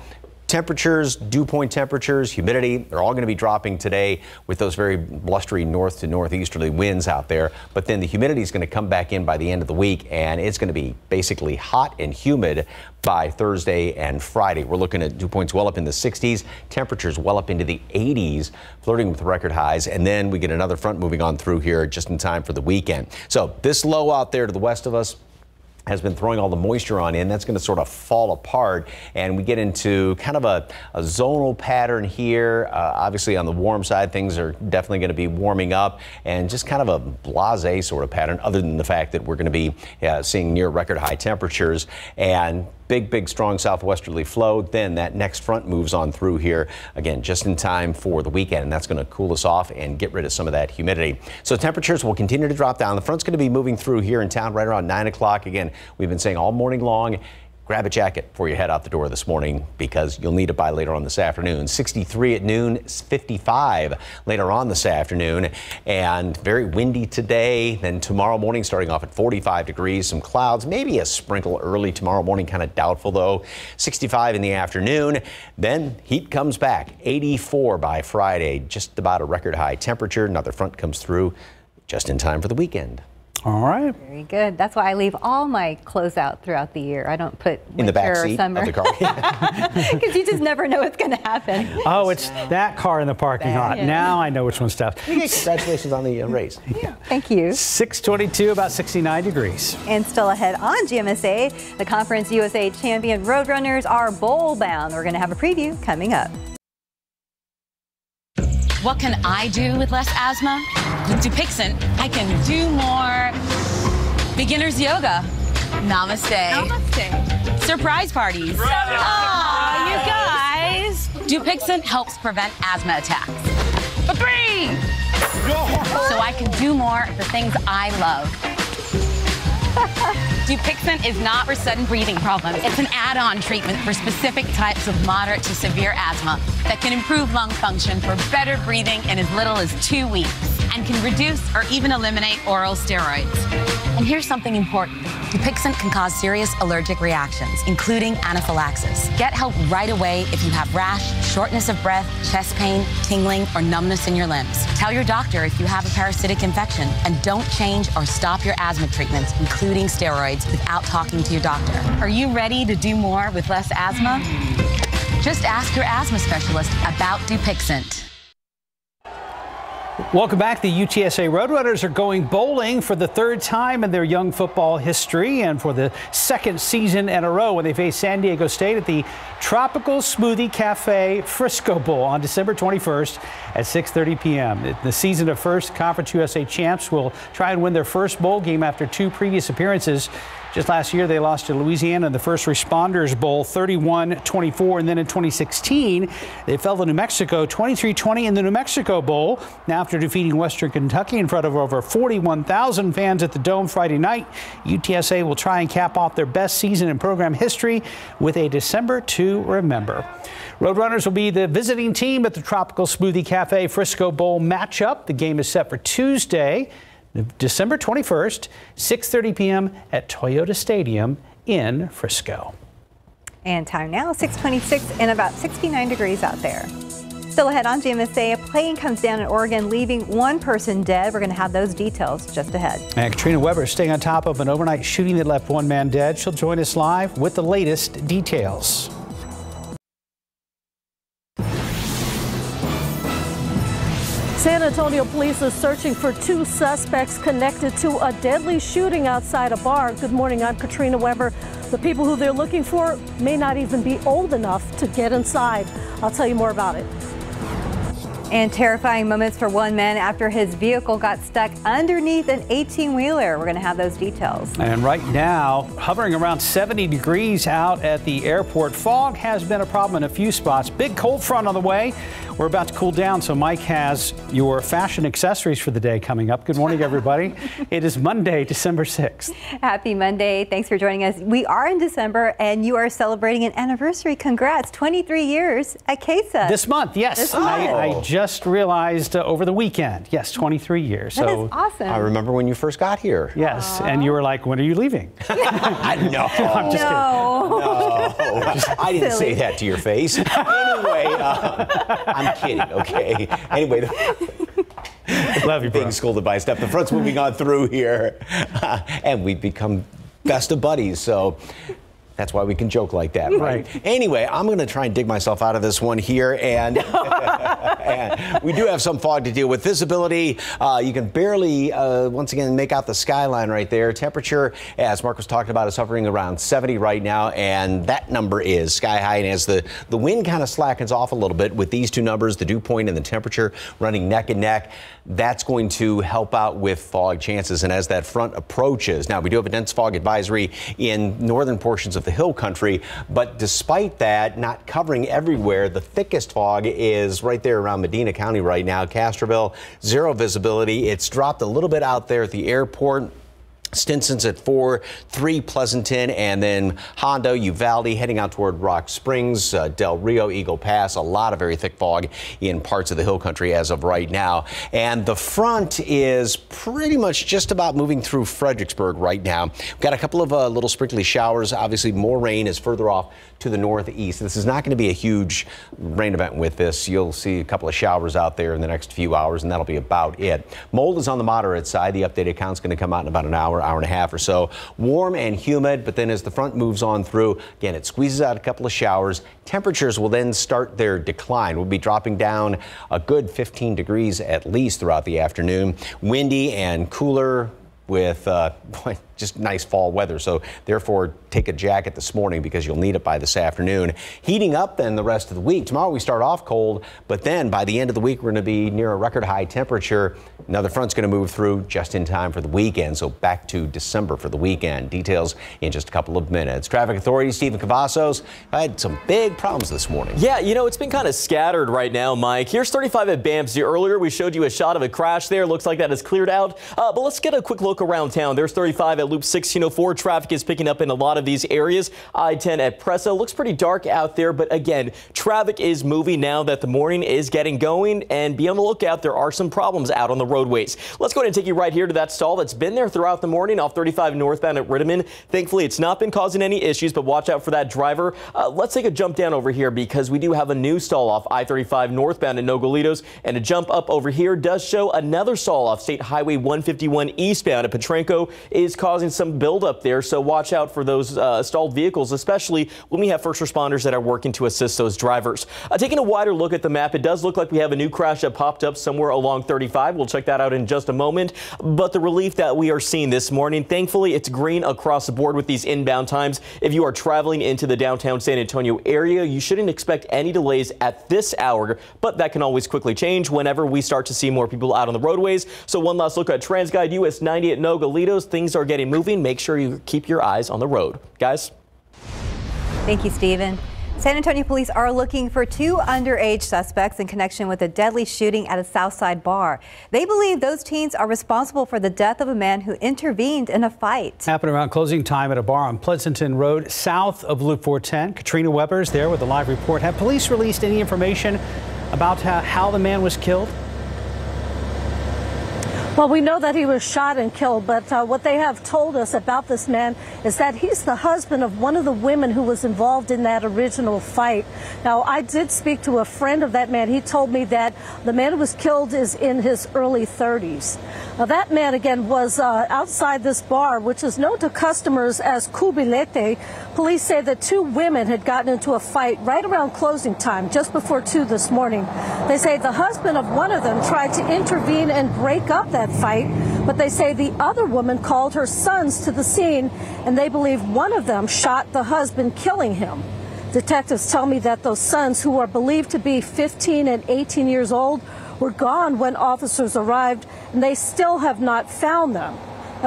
Temperatures, dew point temperatures, humidity, they're all going to be dropping today with those very blustery north to northeasterly winds out there. But then the humidity is going to come back in by the end of the week, and it's going to be basically hot and humid by Thursday and Friday. We're looking at dew points well up in the 60s, temperatures well up into the 80s, flirting with record highs. And then we get another front moving on through here just in time for the weekend. So this low out there to the west of us, has been throwing all the moisture on in. That's going to sort of fall apart, and we get into kind of a, a zonal pattern here. Uh, obviously, on the warm side, things are definitely going to be warming up, and just kind of a blase sort of pattern, other than the fact that we're going to be uh, seeing near record high temperatures. And big, big, strong southwesterly flow. Then that next front moves on through here again, just in time for the weekend. And that's going to cool us off and get rid of some of that humidity. So temperatures will continue to drop down. The front's going to be moving through here in town right around 9 o'clock. Again, we've been saying all morning long grab a jacket before you head out the door this morning because you'll need it by later on this afternoon. 63 at noon, 55 later on this afternoon, and very windy today. Then tomorrow morning, starting off at 45 degrees, some clouds, maybe a sprinkle early tomorrow morning, kind of doubtful though. 65 in the afternoon. Then heat comes back, 84 by Friday, just about a record high temperature. Another front comes through just in time for the weekend. All right. Very good. That's why I leave all my clothes out throughout the year. I don't put in the back seat of the car because you just never know what's going to happen. Oh, it's that car in the parking lot. Yeah. Now I know which one's stuffed. Congratulations on the uh, race. Yeah. Thank you. 622, about 69 degrees. And still ahead on GMSA, the Conference USA champion Roadrunners are bowl bound. We're going to have a preview coming up. What can I do with less asthma? With Dupixent, I can do more beginner's yoga. Namaste. Namaste. Surprise parties. Aw, you guys. Dupixent helps prevent asthma attacks. For three! So I can do more of the things I love. Dupixent is not for sudden breathing problems. It's an add-on treatment for specific types of moderate to severe asthma that can improve lung function for better breathing in as little as two weeks and can reduce or even eliminate oral steroids. And here's something important. Dupixent can cause serious allergic reactions, including anaphylaxis. Get help right away if you have rash, shortness of breath, chest pain, tingling, or numbness in your limbs. Tell your doctor if you have a parasitic infection and don't change or stop your asthma treatments, including steroids, without talking to your doctor. Are you ready to do more with less asthma? Just ask your asthma specialist about Dupixent. Welcome back. The UTSA Roadrunners are going bowling for the third time in their young football history and for the second season in a row when they face San Diego State at the Tropical Smoothie Cafe Frisco Bowl on December 21st at 6:30 p.m. The season of first Conference USA champs will try and win their first bowl game after two previous appearances just last year, they lost to Louisiana in the First Responders Bowl 31 24. And then in 2016, they fell to New Mexico 23 20 in the New Mexico Bowl. Now, after defeating Western Kentucky in front of over 41,000 fans at the Dome Friday night, UTSA will try and cap off their best season in program history with a December to remember. Roadrunners will be the visiting team at the Tropical Smoothie Cafe Frisco Bowl matchup. The game is set for Tuesday. December 21st, 6:30 p.m. at Toyota Stadium in Frisco. And time now 626 and about 69 degrees out there. Still ahead on GMSA, a plane comes down in Oregon, leaving one person dead. We're going to have those details just ahead. And Katrina Weber staying on top of an overnight shooting that left one man dead. She'll join us live with the latest details. San Antonio police are searching for two suspects connected to a deadly shooting outside a bar. Good morning, I'm Katrina Weber. The people who they're looking for may not even be old enough to get inside. I'll tell you more about it. And terrifying moments for one man after his vehicle got stuck underneath an 18 wheeler. We're going to have those details. And right now, hovering around 70 degrees out at the airport. Fog has been a problem in a few spots. Big cold front on the way. We're about to cool down, so Mike has your fashion accessories for the day coming up. Good morning, everybody. it is Monday, December 6th. Happy Monday. Thanks for joining us. We are in December, and you are celebrating an anniversary. Congrats, 23 years at KSAT. This month, yes. This I, month. I just realized uh, over the weekend. Yes, 23 years. That so is awesome. I remember when you first got here. Yes, and you were like, when are you leaving? no. I'm just no. No, I didn't say that to your face. Anyway, uh, I'm kidding, okay? Anyway, Love you, bro. being scolded by stuff. The front's moving on through here, and we've become best of buddies. So that's why we can joke like that, right? Right. Anyway, I'm going to try and dig myself out of this one here, and, and we do have some fog to deal with. Visibility, uh, you can barely, uh, once again, make out the skyline right there. Temperature, as Mark was talking about, is hovering around 70 right now, and that number is sky high. And as the, the wind kind of slackens off a little bit with these two numbers, the dew point and the temperature running neck and neck, that's going to help out with fog chances. And as that front approaches, now we do have a dense fog advisory in northern portions of the hill country, but despite that, not covering everywhere, the thickest fog is right there around Medina County right now. Castroville, zero visibility. It's dropped a little bit out there at the airport. Stinson's at four, three Pleasanton, and then Hondo, Uvalde heading out toward Rock Springs, uh, Del Rio, Eagle Pass. A lot of very thick fog in parts of the hill country as of right now. And the front is pretty much just about moving through Fredericksburg right now. We've got a couple of uh, little sprinkly showers. Obviously, more rain is further off to the northeast. This is not going to be a huge rain event with this. You'll see a couple of showers out there in the next few hours, and that'll be about it. Mold is on the moderate side. The updated count's going to come out in about an hour, hour and a half or so. Warm and humid, but then as the front moves on through, again, it squeezes out a couple of showers. Temperatures will then start their decline. We'll be dropping down a good 15 degrees at least throughout the afternoon. Windy and cooler with uh, just nice fall weather. So therefore, take a jacket this morning because you'll need it by this afternoon. Heating up then the rest of the week. Tomorrow we start off cold, but then by the end of the week we're going to be near a record high temperature. Another front's going to move through just in time for the weekend. So back to December for the weekend. Details in just a couple of minutes. Traffic Authority Stephen Cavazos I had some big problems this morning. Yeah, you know, it's been kind of scattered right now, Mike. Here's 35 at BAMC. Earlier, we showed you a shot of a crash there. Looks like that has cleared out. Uh, but let's get a quick look around town. There's 35 at Loop 1604. Traffic is picking up in a lot of these areas. I-10 at Presa. Looks pretty dark out there, but again, traffic is moving now that the morning is getting going. And be on the lookout. There are some problems out on the roadways. Let's go ahead and take you right here to that stall that's been there throughout the morning off 35 northbound at Rittiman. Thankfully, it's not been causing any issues, but watch out for that driver. Uh, let's take a jump down over here because we do have a new stall off I-35 northbound at Nogalitos, and a jump up over here does show another stall off State Highway 151 eastbound at Potranco is causing some buildup there. So watch out for those uh, stalled vehicles, especially when we have first responders that are working to assist those drivers. Uh, taking a wider look at the map, it does look like we have a new crash that popped up somewhere along 35. We'll check that out in just a moment. But the relief that we are seeing this morning, thankfully, it's green across the board with these inbound times. If you are traveling into the downtown San Antonio area, you shouldn't expect any delays at this hour, but that can always quickly change whenever we start to see more people out on the roadways. So one last look at TransGuide US 90 at Nogalitos. Things are getting moving. Make sure you keep your eyes on the road. Guys? Thank you, Stephen. San Antonio police are looking for two underage suspects in connection with a deadly shooting at a Southside bar. They believe those teens are responsible for the death of a man who intervened in a fight. Happened around closing time at a bar on Pleasanton Road, south of Loop 410. Katrina Weber is there with a live report. Have police released any information about how, how the man was killed? Well, we know that he was shot and killed, but uh, what they have told us about this man is that he's the husband of one of the women who was involved in that original fight. Now, I did speak to a friend of that man. He told me that the man who was killed is in his early 30s. Now, that man, again, was uh, outside this bar, which is known to customers as Cubilete. Police say that two women had gotten into a fight right around closing time, just before 2 this morning. They say the husband of one of them tried to intervene and break up that fight, but they say the other woman called her sons to the scene, and they believe one of them shot the husband, killing him. Detectives tell me that those sons, who are believed to be 15 and 18 years old, were gone when officers arrived, and they still have not found them.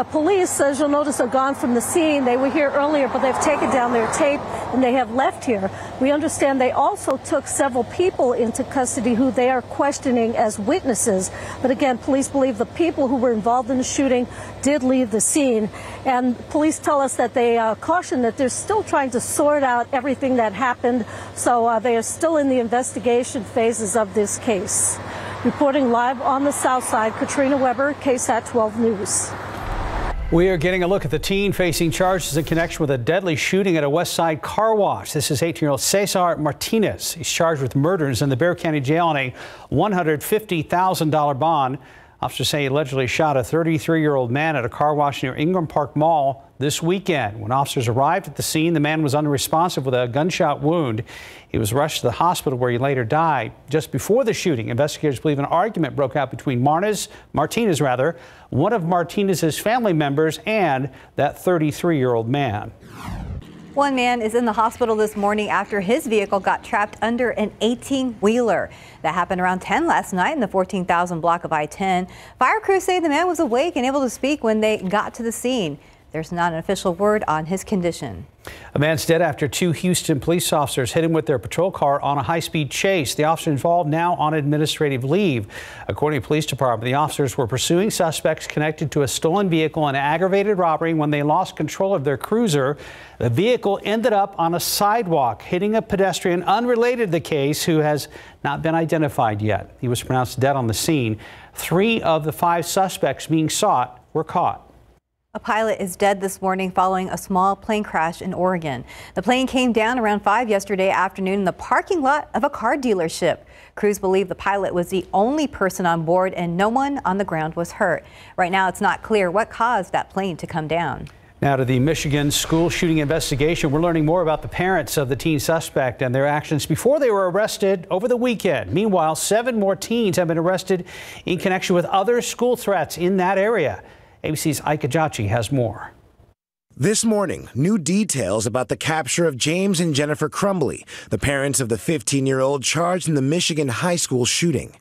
Police, as you'll notice, are gone from the scene. They were here earlier, but they've taken down their tape and they have left here. We understand they also took several people into custody who they are questioning as witnesses. But again, police believe the people who were involved in the shooting did leave the scene. And police tell us that they uh, caution that they're still trying to sort out everything that happened. So uh, they are still in the investigation phases of this case. Reporting live on the South Side, Katrina Weber, KSAT 12 News. We are getting a look at the teen facing charges in connection with a deadly shooting at a West Side car wash. This is 18 year old Cesar Martinez. He's charged with murders in the Bexar County Jail on a $150,000 bond. Officers say he allegedly shot a 33 year old man at a car wash near Ingram Park Mall this weekend. When officers arrived at the scene, the man was unresponsive with a gunshot wound. He was rushed to the hospital where he later died. Just before the shooting, investigators believe an argument broke out between Martinez, Martinez rather, one of Martinez's family members, and that 33 year old man. One man is in the hospital this morning after his vehicle got trapped under an 18 wheeler. That happened around 10 last night in the 14,000 block of I 10. Fire crews say the man was awake and able to speak when they got to the scene. There's not an official word on his condition. A man's dead after two Houston police officers hit him with their patrol car on a high-speed chase. The officer involved now on administrative leave. According to police department, the officers were pursuing suspects connected to a stolen vehicle and aggravated robbery when they lost control of their cruiser. The vehicle ended up on a sidewalk, hitting a pedestrian unrelated to the case who has not been identified yet. He was pronounced dead on the scene. Three of the five suspects being sought were caught. A pilot is dead this morning following a small plane crash in Oregon. The plane came down around 5 yesterday afternoon in the parking lot of a car dealership. Crews believe the pilot was the only person on board and no one on the ground was hurt. Right now, it's not clear what caused that plane to come down. Now to the Michigan school shooting investigation. We're learning more about the parents of the teen suspect and their actions before they were arrested over the weekend. Meanwhile, seven more teens have been arrested in connection with other school threats in that area. ABC's Ike Ejiochi has more. This morning, new details about the capture of James and Jennifer Crumbley, the parents of the 15 year old charged in the Michigan high school shooting.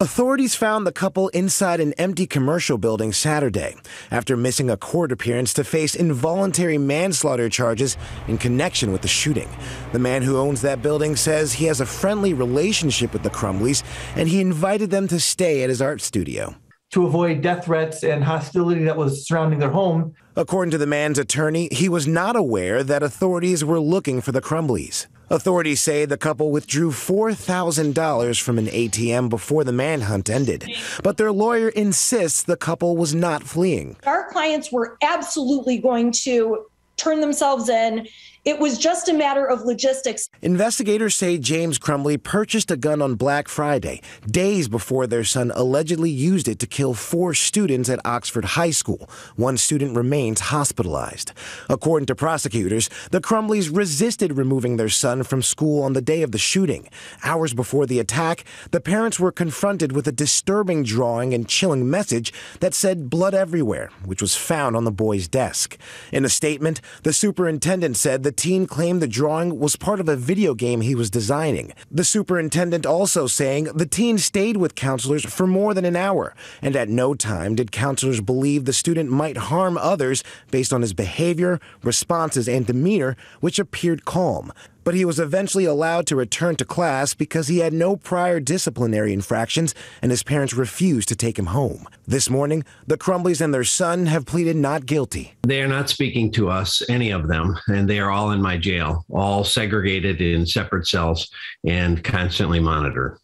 Authorities found the couple inside an empty commercial building Saturday after missing a court appearance to face involuntary manslaughter charges in connection with the shooting. The man who owns that building says he has a friendly relationship with the Crumbleys and he invited them to stay at his art studio to avoid death threats and hostility that was surrounding their home. According to the man's attorney, he was not aware that authorities were looking for the Crumbleys. Authorities say the couple withdrew $4,000 from an ATM before the manhunt ended, but their lawyer insists the couple was not fleeing. Our clients were absolutely going to turn themselves in it was just a matter of logistics. Investigators say James Crumbley purchased a gun on Black Friday, days before their son allegedly used it to kill four students at Oxford High School. One student remains hospitalized. According to prosecutors, the Crumbleys resisted removing their son from school on the day of the shooting. Hours before the attack, the parents were confronted with a disturbing drawing and chilling message that said blood everywhere, which was found on the boy's desk. In a statement, the superintendent said the teen claimed the drawing was part of a video game he was designing. The superintendent also saying the teen stayed with counselors for more than an hour, and at no time did counselors believe the student might harm others based on his behavior, responses, and demeanor, which appeared calm but he was eventually allowed to return to class because he had no prior disciplinary infractions and his parents refused to take him home. This morning, the Crumbleys and their son have pleaded not guilty. They are not speaking to us, any of them, and they are all in my jail, all segregated in separate cells and constantly monitored.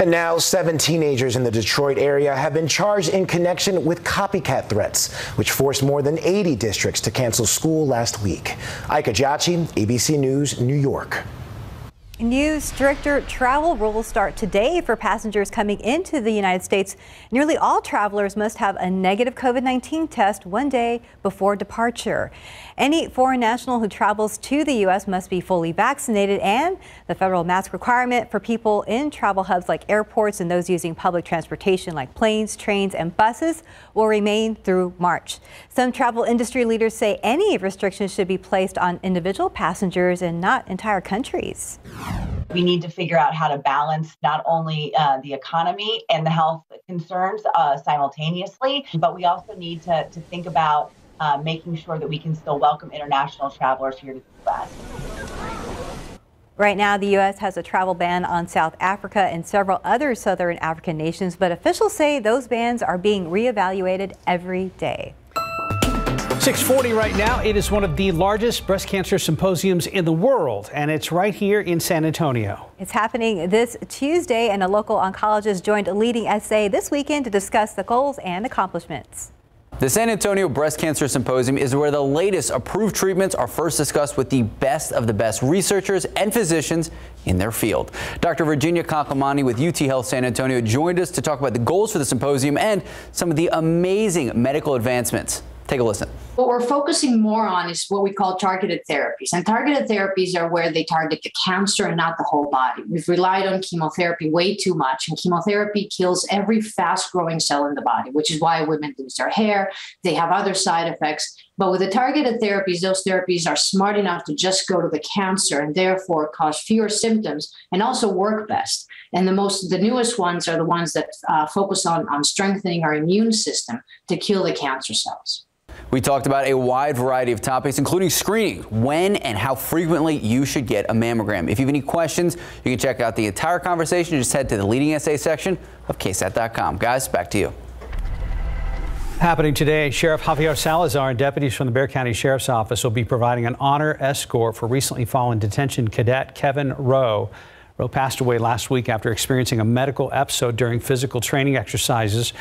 And now, seven teenagers in the Detroit area have been charged in connection with copycat threats, which forced more than 80 districts to cancel school last week. Ike Ejiochi, ABC News, New York. New stricter travel rules start today for passengers coming into the United States. Nearly all travelers must have a negative COVID 19 test one day before departure. Any foreign national who travels to the U.S. must be fully vaccinated, and the federal mask requirement for people in travel hubs like airports and those using public transportation like planes, trains, and buses will remain through March. Some travel industry leaders say any restrictions should be placed on individual passengers and not entire countries. We need to figure out how to balance not only uh, the economy and the health concerns uh, simultaneously, but we also need to, to think about uh, making sure that we can still welcome international travelers here to the U.S. Right now, the U.S. has a travel ban on South Africa and several other southern African nations, but officials say those bans are being reevaluated every day. 640 right now. It is one of the largest breast cancer symposiums in the world, and it's right here in San Antonio. It's happening this Tuesday, and a local oncologist joined a leading SA this weekend to discuss the goals and accomplishments. The San Antonio Breast Cancer Symposium is where the latest approved treatments are first discussed with the best of the best researchers and physicians in their field. Dr. Virginia Kaklamani with UT Health San Antonio joined us to talk about the goals for the symposium and some of the amazing medical advancements. Take a listen. What we're focusing more on is what we call targeted therapies. And targeted therapies are where they target the cancer and not the whole body. We've relied on chemotherapy way too much, and chemotherapy kills every fast growing cell in the body, which is why women lose their hair. They have other side effects. But with the targeted therapies, those therapies are smart enough to just go to the cancer and therefore cause fewer symptoms and also work best. And the most, the newest ones are the ones that uh, focus on, on strengthening our immune system to kill the cancer cells. We talked about a wide variety of topics, including screening, when and how frequently you should get a mammogram. If you have any questions, you can check out the entire conversation. Just head to the Leading SA section of KSAT.com. Guys, back to you. Happening today, Sheriff Javier Salazar and deputies from the Bexar County Sheriff's Office will be providing an honor escort for recently fallen detention cadet Kevin Rowe. Rowe passed away last week after experiencing a medical episode during physical training exercises.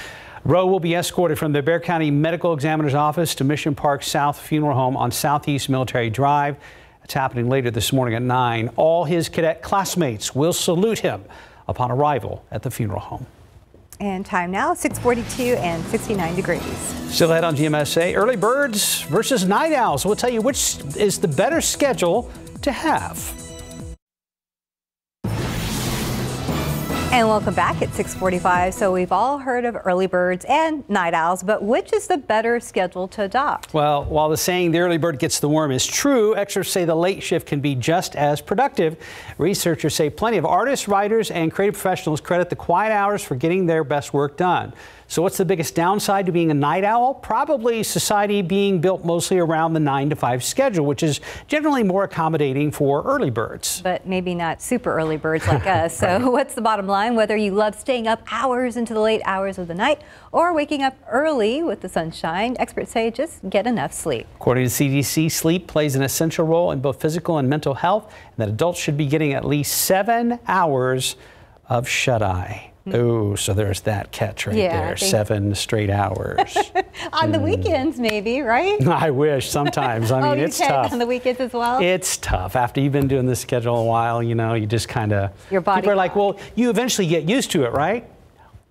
Rowe will be escorted from the Bexar County Medical Examiner's Office to Mission Park South Funeral Home on Southeast Military Drive. It's happening later this morning at 9. All his cadet classmates will salute him upon arrival at the funeral home. And time now, 642 and 69 degrees. Still ahead on GMSA, early birds versus night owls. We'll tell you which is the better schedule to have. And welcome back at 645. So we've all heard of early birds and night owls, but which is the better schedule to adopt? Well, while the saying the early bird gets the worm is true, experts say the late shift can be just as productive. Researchers say plenty of artists, writers, and creative professionals credit the quiet hours for getting their best work done. So what's the biggest downside to being a night owl? Probably society being built mostly around the 9 to 5 schedule, which is generally more accommodating for early birds. But maybe not super early birds like us. So right. what's the bottom line? Whether you love staying up hours into the late hours of the night or waking up early with the sunshine, experts say just get enough sleep. According to CDC, sleep plays an essential role in both physical and mental health, and that adults should be getting at least seven hours of shut-eye. Oh, so there's that catch right yeah, there. Seven straight hours. on the hmm. weekends, maybe, right? I wish sometimes. I oh, mean, oh, it's tough. On the weekends as well? It's tough. After you've been doing this schedule a while, you know, you just kind of. Your body. People are like, well, you eventually get used to it, right?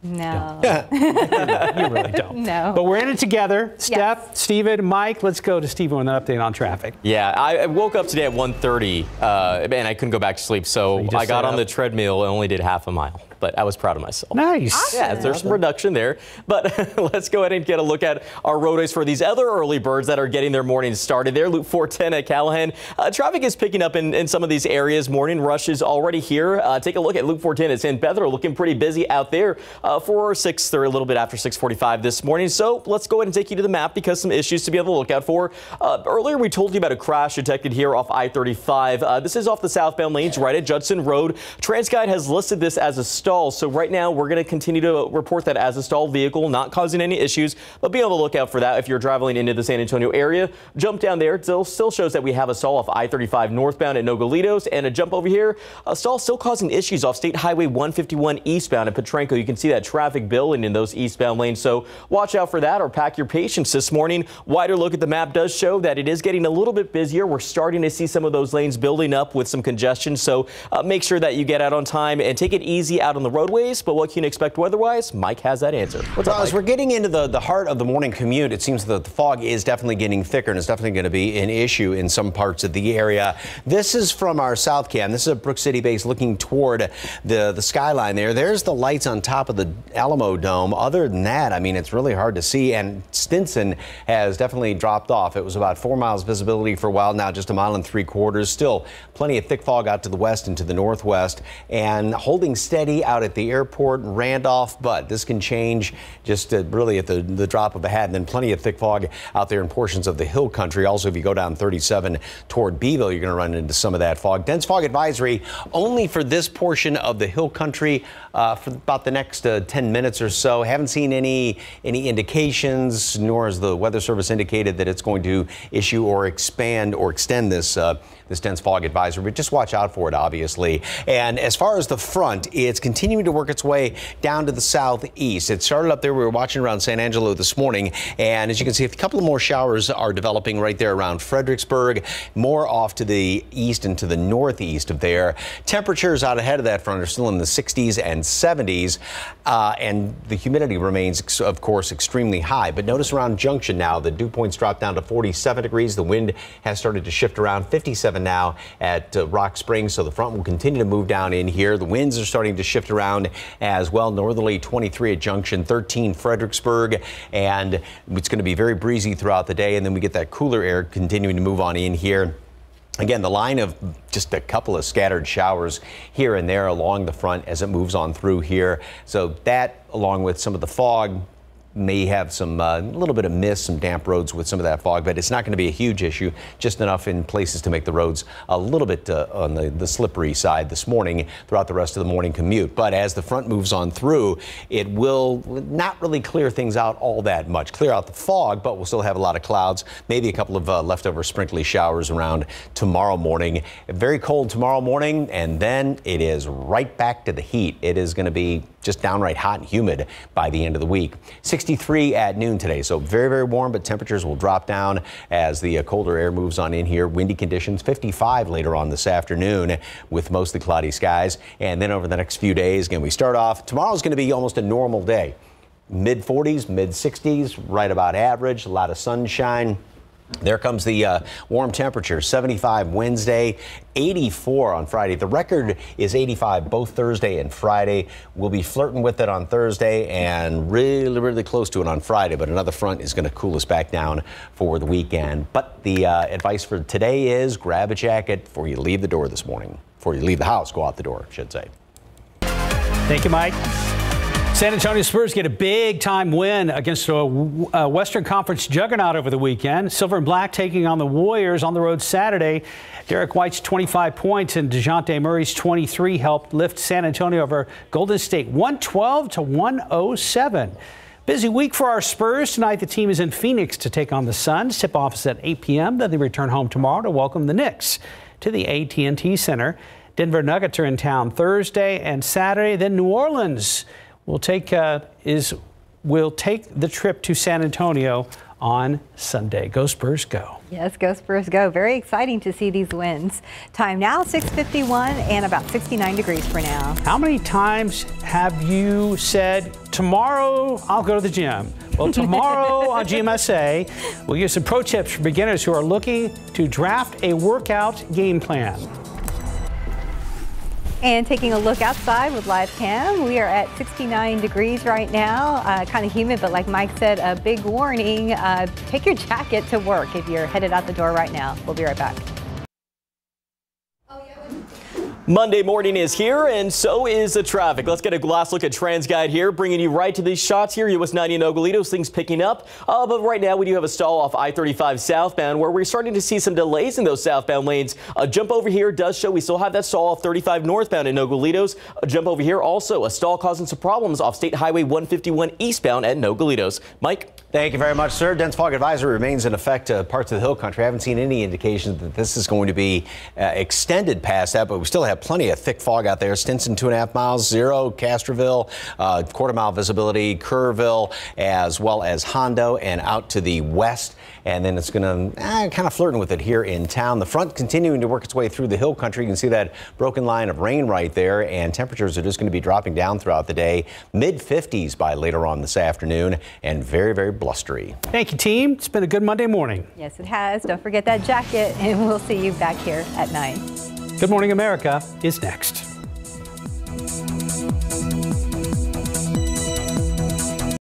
No. you really don't. No. But we're in it together. Steph, yes. Steven, Mike, let's go to Steven with an update on traffic. Yeah, I woke up today at 1.30 uh, and I couldn't go back to sleep. So, so I got on up. the treadmill and only did half a mile but I was proud of myself. Nice. Awesome. Yeah, there's some reduction there. But let's go ahead and get a look at our roadways for these other early birds that are getting their morning started there. Loop 410 at Callahan. Uh, traffic is picking up in, in, some of these areas. Morning rush is already here. Uh, take a look at Loop 410 It's in Bethel, looking pretty busy out there uh, for 6 or a little bit after 645 this morning. So let's go ahead and take you to the map because some issues to be on the lookout for. Uh, earlier, we told you about a crash detected here off I-35. Uh, this is off the southbound lanes right at Judson Road. TransGuide has listed this as a stalled. So right now we're going to continue to report that as a stalled vehicle, not causing any issues, but be on the lookout for that if you're traveling into the San Antonio area. Jump down there. It still, still shows that we have a stall off I-35 northbound at Nogalitos and a jump over here. A stall still causing issues off State Highway 151 eastbound at Potranco. You can see that traffic building in those eastbound lanes. So watch out for that or pack your patience this morning. Wider look at the map does show that it is getting a little bit busier. We're starting to see some of those lanes building up with some congestion. So uh, make sure that you get out on time and take it easy out on the roadways. But what can you expect weather-wise? Mike has that answer. What's well, up, as we're getting into the, the heart of the morning commute, it seems that the fog is definitely getting thicker and it's definitely going to be an issue in some parts of the area. This is from our south cam. This is a Brooks City base looking toward the, the skyline there. There's the lights on top of the Alamodome. Other than that, I mean, it's really hard to see. And Stinson has definitely dropped off. It was about four miles visibility for a while now, just a mile and three quarters. Still plenty of thick fog out to the west and to the northwest and holding steady out at the airport Randolph. But this can change just uh, really at the, the drop of a hat. And then plenty of thick fog out there in portions of the hill country. Also, if you go down 37 toward Beeville, you're going to run into some of that fog. Dense fog advisory only for this portion of the hill country uh, for about the next uh, 10 minutes or so. Haven't seen any any indications, nor has the Weather Service indicated that it's going to issue or expand or extend this uh, this dense fog advisory. But just watch out for it, obviously. And as far as the front, it's continuing to work its way down to the southeast. It started up there. We were watching around San Angelo this morning, and as you can see, a couple of more showers are developing right there around Fredericksburg, more off to the east and to the northeast of there. Temperatures out ahead of that front are still in the 60s and 70s, uh, and the humidity remains, of course, extremely high. But notice around Junction now, the dew points drop down to 47 degrees. The wind has started to shift around 57 now at uh, Rock Springs, so the front will continue to move down in here. The winds are starting to shift around as well. Northerly 23 at Junction, 13 Fredericksburg, and it's going to be very breezy throughout the day. And then we get that cooler air continuing to move on in here. Again, the line of just a couple of scattered showers here and there along the front as it moves on through here. So that, along with some of the fog, may have some a uh, little bit of mist, some damp roads with some of that fog, but it's not going to be a huge issue, just enough in places to make the roads a little bit uh, on the, the slippery side this morning throughout the rest of the morning commute. But as the front moves on through, it will not really clear things out all that much. Clear out the fog, but we'll still have a lot of clouds, maybe a couple of uh, leftover sprinkly showers around tomorrow morning. Very cold tomorrow morning, and then it is right back to the heat. It is going to be just downright hot and humid by the end of the week. 63 at noon today, so very, very warm, but temperatures will drop down as the uh, colder air moves on in here. Windy conditions 55 later on this afternoon with mostly cloudy skies. And then over the next few days, again, we start off. Tomorrow's going to be almost a normal day. Mid 40s, mid 60s, right about average, a lot of sunshine. There comes the uh, warm temperature 75 Wednesday, 84 on Friday. The record is 85 both Thursday and Friday. We'll be flirting with it on Thursday and really, really close to it on Friday. But another front is going to cool us back down for the weekend. But the uh, advice for today is grab a jacket before you leave the door this morning. Before you leave the house, go out the door, I should say. Thank you, Mike. San Antonio Spurs get a big time win against a, a, uh, uh, Western Conference juggernaut over the weekend. Silver and Black taking on the Warriors on the road Saturday. Derrick White's 25 points and Dejounte Murray's 23 helped lift San Antonio over Golden State 112 to 107. Busy week for our Spurs. Tonight, the team is in Phoenix to take on the Suns. Tip off is at 8 p.m. Then they return home tomorrow to welcome the Knicks to the AT&T Center. Denver Nuggets are in town Thursday and Saturday. Then New Orleans will take uh, is will take the trip to San Antonio on Sunday. Go Spurs, go. Yes, go Spurs, go. Very exciting to see these wins. Time now 6:51 and about 69 degrees for now. How many times have you said tomorrow I'll go to the gym? Well, tomorrow on GMSA, we'll give some pro tips for beginners who are looking to draft a workout game plan. And taking a look outside with live cam, we are at 69 degrees right now. Uh, kind of humid, but like Mike said, a big warning. Uh, take your jacket to work if you're headed out the door right now. We'll be right back. Monday morning is here, and so is the traffic. Let's get a last look at TransGuide here, bringing you right to these shots here. US 90 in Nogalitos, things picking up. Uh, but right now, we do have a stall off I-35 southbound, where we're starting to see some delays in those southbound lanes. A jump over here does show we still have that stall off 35 northbound in Nogalitos. A jump over here also, a stall causing some problems off State Highway 151 eastbound at Nogalitos. Mike? Thank you very much, sir. Dense fog advisory remains in effect to parts of the hill country. I haven't seen any indication that this is going to be uh, extended past that, but we still have plenty of thick fog out there. Stinson, two and a half miles, zero, Castroville, uh, quarter mile visibility, Kerrville, as well as Hondo, and out to the west. And then it's going to eh, kind of flirting with it here in town. The front continuing to work its way through the hill country. You can see that broken line of rain right there, and temperatures are just going to be dropping down throughout the day. Mid 50s by later on this afternoon, and very, very blustery. Thank you, team. It's been a good Monday morning. Yes, it has. Don't forget that jacket, and we'll see you back here at 9. Good Morning America is next.